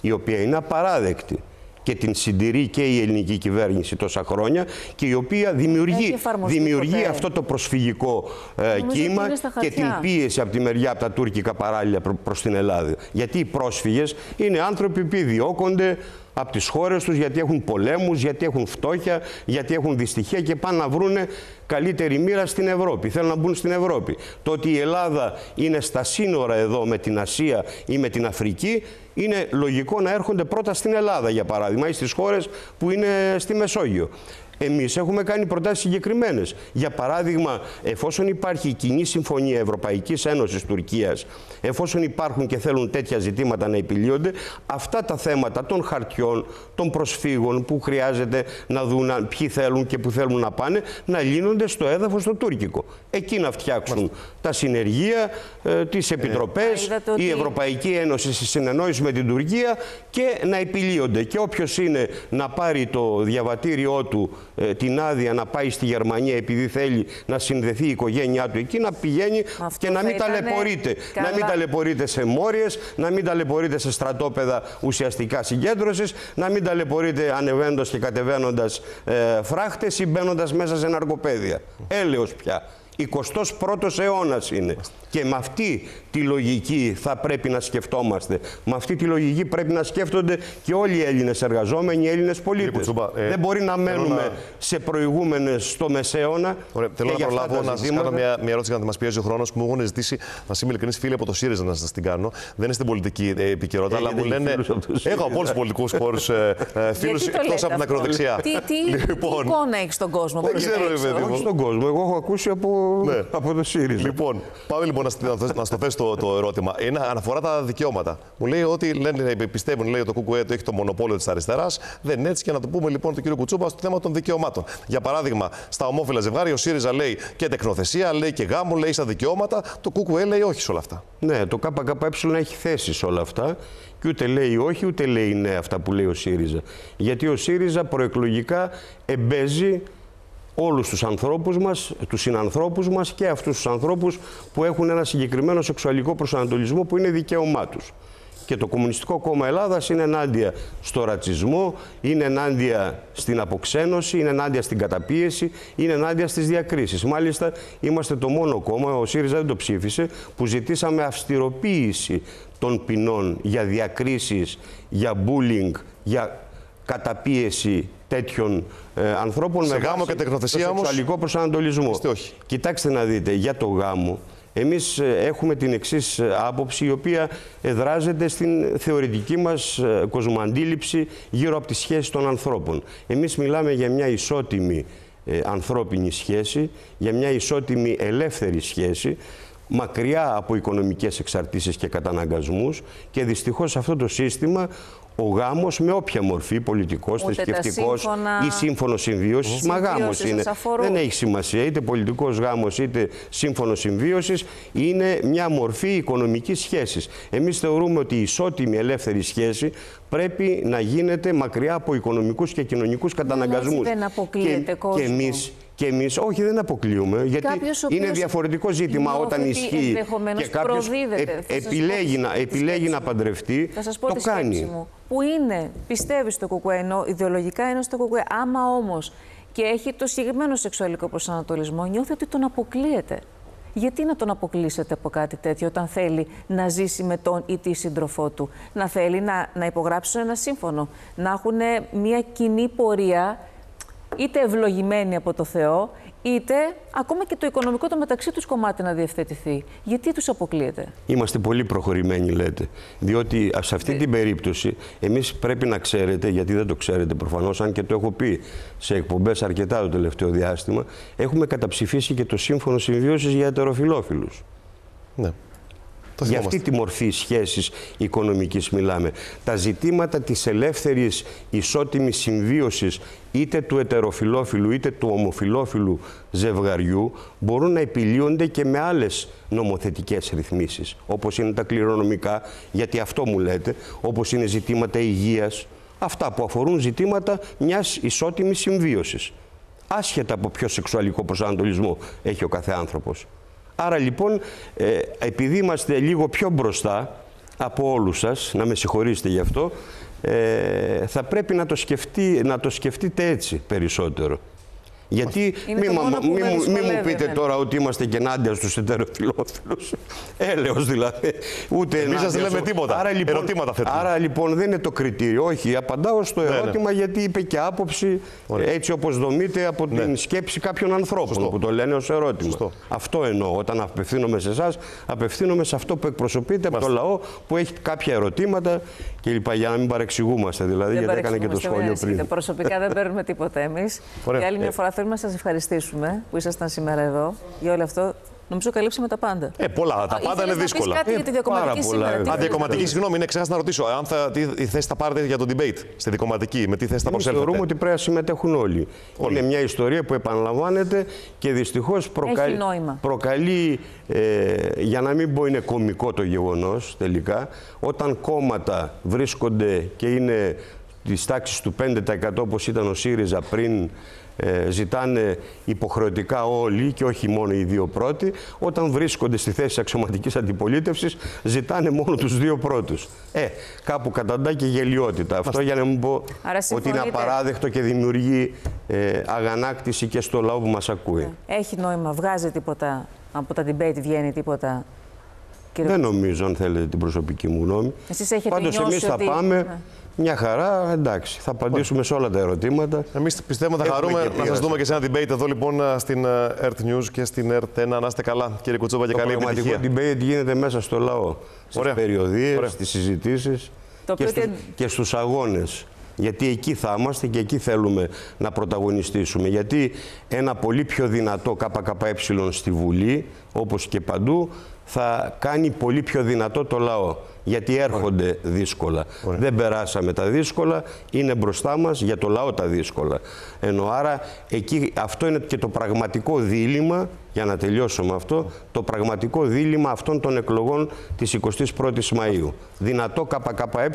η οποία είναι απαράδεκτη και την συντηρεί και η ελληνική κυβέρνηση τόσα χρόνια και η οποία Έχει δημιουργεί, εφαρμοστεί δημιουργεί ποτέ. αυτό το προσφυγικό ε, Νομίζω ότι κύμα είναι στα και την χαρτιά. πίεση από τη μεριά από τα τουρκικά παράλληλα προ, προς την Ελλάδα. Γιατί οι πρόσφυγες είναι άνθρωποι που διώκονται από τις χώρες τους γιατί έχουν πολέμους, γιατί έχουν φτώχεια, γιατί έχουν δυστυχία και πάνε να βρούνε καλύτερη μοίρα στην Ευρώπη. Θέλουν να μπουν στην Ευρώπη. Το ότι η Ελλάδα είναι στα σύνορα εδώ με την Ασία ή με την Αφρική είναι λογικό να έρχονται πρώτα στην Ελλάδα για παράδειγμα ή στις χώρες που είναι στη Μεσόγειο. Εμείς έχουμε κάνει προτάσεις συγκεκριμένες. Για παράδειγμα, εφόσον υπάρχει η κοινή συμφωνία Ευρωπαϊκής Ένωσης Τουρκίας, εφόσον υπάρχουν και θέλουν τέτοια ζητήματα να επιλύονται, αυτά τα θέματα των χαρτιών, των προσφύγων που χρειάζεται να δουν αν- ποιοι θέλουν και που θέλουν να πάνε, να λύνονται στο έδαφος το τουρκικό. Εκεί να φτιάξουν τα συνεργεία, ε, τις επιτροπές, είδατε η ότι- Ευρωπαϊκή Ένωση στη συνεννόηση με την Τουρκία και να επιλύονται. Και όποιος είναι να πάρει το διαβατήριό του, ε, την άδεια να πάει στη Γερμανία επειδή θέλει να συνδεθεί η οικογένειά του εκεί, να πηγαίνει Αυτό και να θα μην ήτανε ταλαιπωρείται. καλά. Να μην ταλαιπωρείται σε μόριες, να μην ταλαιπωρείται σε στρατόπεδα ουσιαστικά συγκέντρωσης, να μην ταλαιπωρείται ανεβαίνοντας και κατεβαίνοντας ε, φράχτες ή μπαίνοντας μέσα σε ναρκοπαίδια. Έλεος πια. 21ος αιώνας είναι. Και με αυτή τη λογική θα πρέπει να σκεφτόμαστε. Με αυτή τη λογική πρέπει να σκέφτονται και όλοι οι Έλληνες εργαζόμενοι, οι Έλληνες πολίτες. Κουτσούμπα, ε, Δεν μπορεί να θέλω μένουμε να- σε προηγούμενες στο μεσαίωνα. Ωραία, θέλω και να για αυτά προλάβω τα να σας ζητήματα. κάνω μια, μια ερώτηση για να μας πιέζει ο χρόνος που μου έχουν ζητήσει να είμαι ειλικρινής φίλοι από το ΣΥΡΙΖΑ να σας την κάνω. Δεν είναι στην πολιτική ε, επικαιρότητα, αλλά Έχετε μου και λένε. φίλους από το ΣΥΡΙΖΑ. Έχω από όλους του πολιτικούς χώρους φίλου Γιατί το εκτός λέτε από την αυτό; ακροδεξιά. Τι, τι, τι Λοιπόν, εικόνα έχει στον κόσμο; δεν προς ξέρω, τα έξω; ρε παιδί μου. Όχι στον κόσμο. Εγώ έχω ακούσει από Ναι. από το ΣΥΡΙΖΑ. Λοιπόν, πάμε λοιπόν να, στ- να, θες- να στο θέσει το, το ερώτημα. Είναι, αναφορά τα δικαιώματα. Μου λέει ότι λένε, πιστεύουν λέει, ότι το ΚΚΕ το έχει το μονοπόλιο της αριστεράς. Δεν είναι έτσι και να το πούμε λοιπόν τον κύριο Κουτσούπα στο θέμα των δικαιωμάτων. Για παράδειγμα, στα ομόφυλα ζευγάρια ο ΣΥΡΙΖΑ λέει και τεκνοθεσία, λέει και γάμο, λέει στα δικαιώματα. Το ΚΚΕ λέει όχι σε όλα αυτά. Ναι, το ΚΚΕ έχει θέσει σε όλα αυτά και ούτε λέει όχι, ούτε λέει ναι αυτά που λέει ο ΣΥΡΙΖΑ. Γιατί ο ΣΥΡΙΖΑ προεκλογικά εμπέζει όλους τους ανθρώπους μας, τους συνανθρώπους μας και αυτούς τους ανθρώπους που έχουν ένα συγκεκριμένο σεξουαλικό προσανατολισμό που είναι δικαίωμά τους. Και το Κομμουνιστικό Κόμμα Ελλάδας είναι ενάντια στο ρατσισμό, είναι ενάντια στην αποξένωση, είναι ενάντια στην καταπίεση, είναι ενάντια στις διακρίσεις. Μάλιστα, είμαστε το μόνο κόμμα, ο ΣΥΡΙΖΑ δεν το ψήφισε, που ζητήσαμε αυστηροποίηση των ποινών για διακρίσεις, για bullying, για καταπίεση τέτοιων ε, ανθρώπων Σε με γάμο βάση και τεκνοθεσία το όμως, σεξουαλικό προσανατολισμό. είστε όχι. Κοιτάξτε να δείτε, για το γάμο, εμείς ε, έχουμε την εξής ε, άποψη, η οποία εδράζεται στην θεωρητική μας ε, κοσμοαντίληψη γύρω από τη σχέση των ανθρώπων. Εμείς μιλάμε για μια ισότιμη ε, ανθρώπινη σχέση, για μια ισότιμη ελεύθερη σχέση, μακριά από οικονομικές εξαρτήσεις και καταναγκασμούς και δυστυχώς αυτό το σύστημα ο γάμος με όποια μορφή, πολιτικός, Ούτε τα θρησκευτικός σύμφωνα- ή σύμφωνο συμβίωσης, μα γάμος Συμβίωσης είναι. σας αφορούν. Δεν έχει σημασία, είτε πολιτικός γάμος είτε σύμφωνο συμβίωσης, είναι μια μορφή οικονομικής σχέσης. Εμείς θεωρούμε ότι η ισότιμη ελεύθερη σχέση πρέπει να γίνεται μακριά από οικονομικούς και κοινωνικούς καταναγκασμούς. έτσι δεν αποκλείεται και, κόσμο. Και εμείς, και εμείς, όχι δεν αποκλείουμε, γιατί Κάποιος ο είναι οποίος διαφορετικό ζήτημα νιώθει όταν ότι ισχύει ενδεχομένως και κάποιος προδίδεται. ε- Θα σας πω επιλέγει, τη- να, τη επιλέγει σκέψη να μου. παντρευτεί, Θα σας πω το τη κάνει. σκέψη μου. Που είναι, πιστεύει στο κουκουέ, ενώ ιδεολογικά είναι στο κουκουέ. Άμα όμως και έχει το συγκεκριμένο σεξουαλικό προσανατολισμό, νιώθει ότι τον αποκλείεται. Γιατί να τον αποκλείσετε από κάτι τέτοιο όταν θέλει να ζήσει με τον ή τη σύντροφό του, να θέλει να, να υπογράψουν ένα σύμφωνο, να έχουν μια κοινή πορεία, είτε ευλογημένη από το Θεό, είτε ακόμα και το οικονομικό το μεταξύ τους κομμάτι να διευθετηθεί. Γιατί τους αποκλείεται; Είμαστε πολύ προχωρημένοι, λέτε. Διότι α, σε αυτή την περίπτωση, εμείς πρέπει να ξέρετε, γιατί δεν το ξέρετε προφανώς, αν και το έχω πει σε εκπομπές αρκετά το τελευταίο διάστημα, έχουμε καταψηφίσει και το σύμφωνο συμβίωσης για ετεροφιλόφιλους. Ναι. Το Για θυμόμαστε. αυτή τη μορφή σχέσης οικονομικής μιλάμε. Τα ζητήματα της ελεύθερης ισότιμης συμβίωσης είτε του ετεροφιλόφιλου είτε του ομοφιλόφιλου ζευγαριού μπορούν να επιλύονται και με άλλες νομοθετικές ρυθμίσεις. Όπως είναι τα κληρονομικά, γιατί αυτό μου λέτε, όπως είναι ζητήματα υγείας, αυτά που αφορούν ζητήματα μιας ισότιμης συμβίωσης. Άσχετα από ποιο σεξουαλικό προσανατολισμό έχει ο κάθε άνθρωπος. Άρα λοιπόν, ε, επειδή είμαστε λίγο πιο μπροστά από όλους σας, να με συγχωρήσετε γι' αυτό, ε, θα πρέπει να το, σκεφτεί, να το σκεφτείτε έτσι περισσότερο. Γιατί Είναι μη, το μα- μόνο που μη με μου- μη μου δυσκολεύει πείτε εμένα. τώρα ότι είμαστε και ενάντια στους ετεροφιλόφιλους. Έλεος δηλαδή. Ούτε Εμείς σας ενάντια λέμε στο- τίποτα. Άρα, λοιπόν, Ερωτήματα θέτουμε. άρα λοιπόν δεν είναι το κριτήριο. Όχι, απαντάω στο ναι. ερώτημα γιατί είπε και άποψη έτσι όπως δομείται από την σκέψη κάποιων ανθρώπων Ναι. Σωστό. που το λένε ως ερώτημα. Σωστό. Αυτό εννοώ. Όταν απευθύνομαι σε εσάς, απευθύνομαι σε αυτό που εκπροσωπείτε από το λαό που έχει κάποια ερωτήματα κλπ. Για να μην παρεξηγούμαστε δηλαδή, γιατί έκανε και το παρεξηγούμαστε, μην σχόλιο ανησυχείτε. πριν. Προσωπικά δεν παίρνουμε τίποτα εμείς. Ωραία. Για άλλη μια Ε. φορά θέλουμε να σας ευχαριστήσουμε που ήσασταν σήμερα εδώ για όλο αυτό. Νομίζω καλύψαμε τα πάντα. Ε, πολλά. Τα Α, πάντα ήθελες είναι να πεις δύσκολα. κάτι Ε, για τη διακομματική πάρα πολλά. σήμερα. Τι Α, Α, θέλεις διακομματική, να πεις; συγγνώμη, είναι ξέχασα να ρωτήσω. Αν θα, τι τι θέση θα πάρετε για τον debate στη δικοματική, με τι θέση θα Εμείς προσέλθετε; θεωρούμε ότι πρέπει να συμμετέχουν όλοι. Όλοι. Είναι μια ιστορία που επαναλαμβάνεται και δυστυχώς προκαλεί, νόημα. προκαλεί ε, για να μην πω είναι κομικό το γεγονός τελικά, όταν κόμματα βρίσκονται και είναι της τάξης του 5% όπως ήταν ο ΣΥΡΙΖΑ πριν ε, ζητάνε υποχρεωτικά όλοι και όχι μόνο οι δύο πρώτοι, όταν βρίσκονται στη θέση αξιωματικής αντιπολίτευσης ζητάνε μόνο τους δύο πρώτους. Ε, κάπου καταντά και γελιότητα. Αυτό για να μην πω Άρα ότι είναι συμφωνείτε. απαράδεκτο και δημιουργεί ε, αγανάκτηση και στο λαό που μας ακούει. Έχει νόημα, βγάζει τίποτα από τα debate, βγαίνει τίποτα. Κύριε Δεν νομίζω, αν θέλετε την προσωπική μου γνώμη. Εσείς έχετε Πάντως νιώσει εμείς θα ότι- πάμε Ναι. Μια χαρά, εντάξει, θα απαντήσουμε σε όλα τα ερωτήματα. Εμείς πιστεύουμε θα Έχουμε χαρούμε και να σας πείρα. δούμε και σε ένα debate εδώ λοιπόν στην ε, Earth News και στην Earth 1. Να είστε καλά, κύριε Κουτσούπα, και Το καλή πραγματικό επιτυχία. debate γίνεται μέσα στο λαό. Στις Ωραία. περιοδίες, Ωραία. στις συζητήσεις Το και, οποίο στους, και- και στους αγώνες Γιατί εκεί θα είμαστε και εκεί θέλουμε να πρωταγωνιστήσουμε. Γιατί ένα πολύ πιο δυνατό ΚΚΕ στη Βουλή, όπως και παντού, θα κάνει πολύ πιο δυνατό το λαό. Γιατί έρχονται δύσκολα. Δεν περάσαμε τα δύσκολα, είναι μπροστά μας για το λαό τα δύσκολα. Ενώ άρα εκεί, αυτό είναι και το πραγματικό δίλημα, για να τελειώσω με αυτό, το πραγματικό δίλημα αυτών των εκλογών της 21ης Μαΐου. Δυνατό ΚΚΕ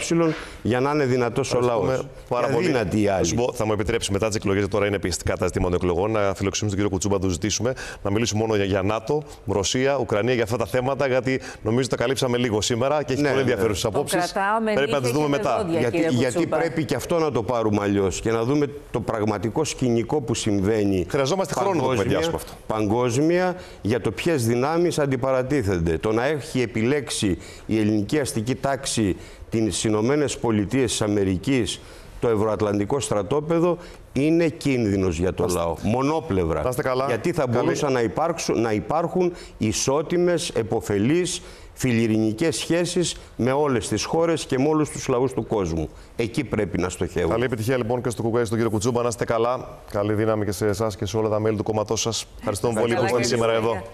για να είναι δυνατός ο λαός. Πάρα Και πολύ. αδύνατοι οι Θα άλλοι. σου πω, Θα μου επιτρέψει μετά τις εκλογές, τώρα είναι πιεστικά τα ζητήματα των εκλογών, να φιλοξενήσουμε τον κύριο Κουτσούμπα, να του ζητήσουμε να μιλήσουμε μόνο για, για ΝΑΤΟ, Ρωσία, Ουκρανία, για αυτά τα θέματα, γιατί νομίζω ότι τα καλύψαμε λίγο σήμερα και έχει Ναι, πολύ ναι. ενδιαφέρουσες Το απόψεις. κρατάω με Πρέπει να τι νύχια δούμε και με μετά. δόντια. Γιατί, κύριε γιατί Κουτσούμπα. πρέπει και αυτό να το πάρουμε αλλιώς και να δούμε το πραγματικό σκηνικό που συμβαίνει. Χρειαζόμαστε χρόνο να το παγκόσμια- κουβεντιάσουμε αυτό. Παγκόσμια για το ποιες δυνάμεις αντιπαρατίθενται. Το να έχει επιλέξει η ελληνική αστική τάξη τι Ηνωμένες Πολιτείες της Αμερικής το ευρωατλαντικό στρατόπεδο είναι κίνδυνος για το λαό. Μονόπλευρα. Να είστε καλά. Γιατί θα Καλή. μπορούσαν να, υπάρξουν, να υπάρχουν ισότιμες, εποφελείς, φιλιρινικές σχέσεις με όλες τις χώρες και με όλους τους λαούς του κόσμου. Εκεί πρέπει να στοχεύουμε. Καλή επιτυχία λοιπόν και στο Κουκουέ, στον κύριο Κουτσούμπα. Να είστε καλά. Καλή δύναμη και σε εσάς και σε όλα τα μέλη του κόμματός σας. Ευχαριστούμε πολύ που Καλά ήσασταν και σήμερα συνέχεια. εδώ.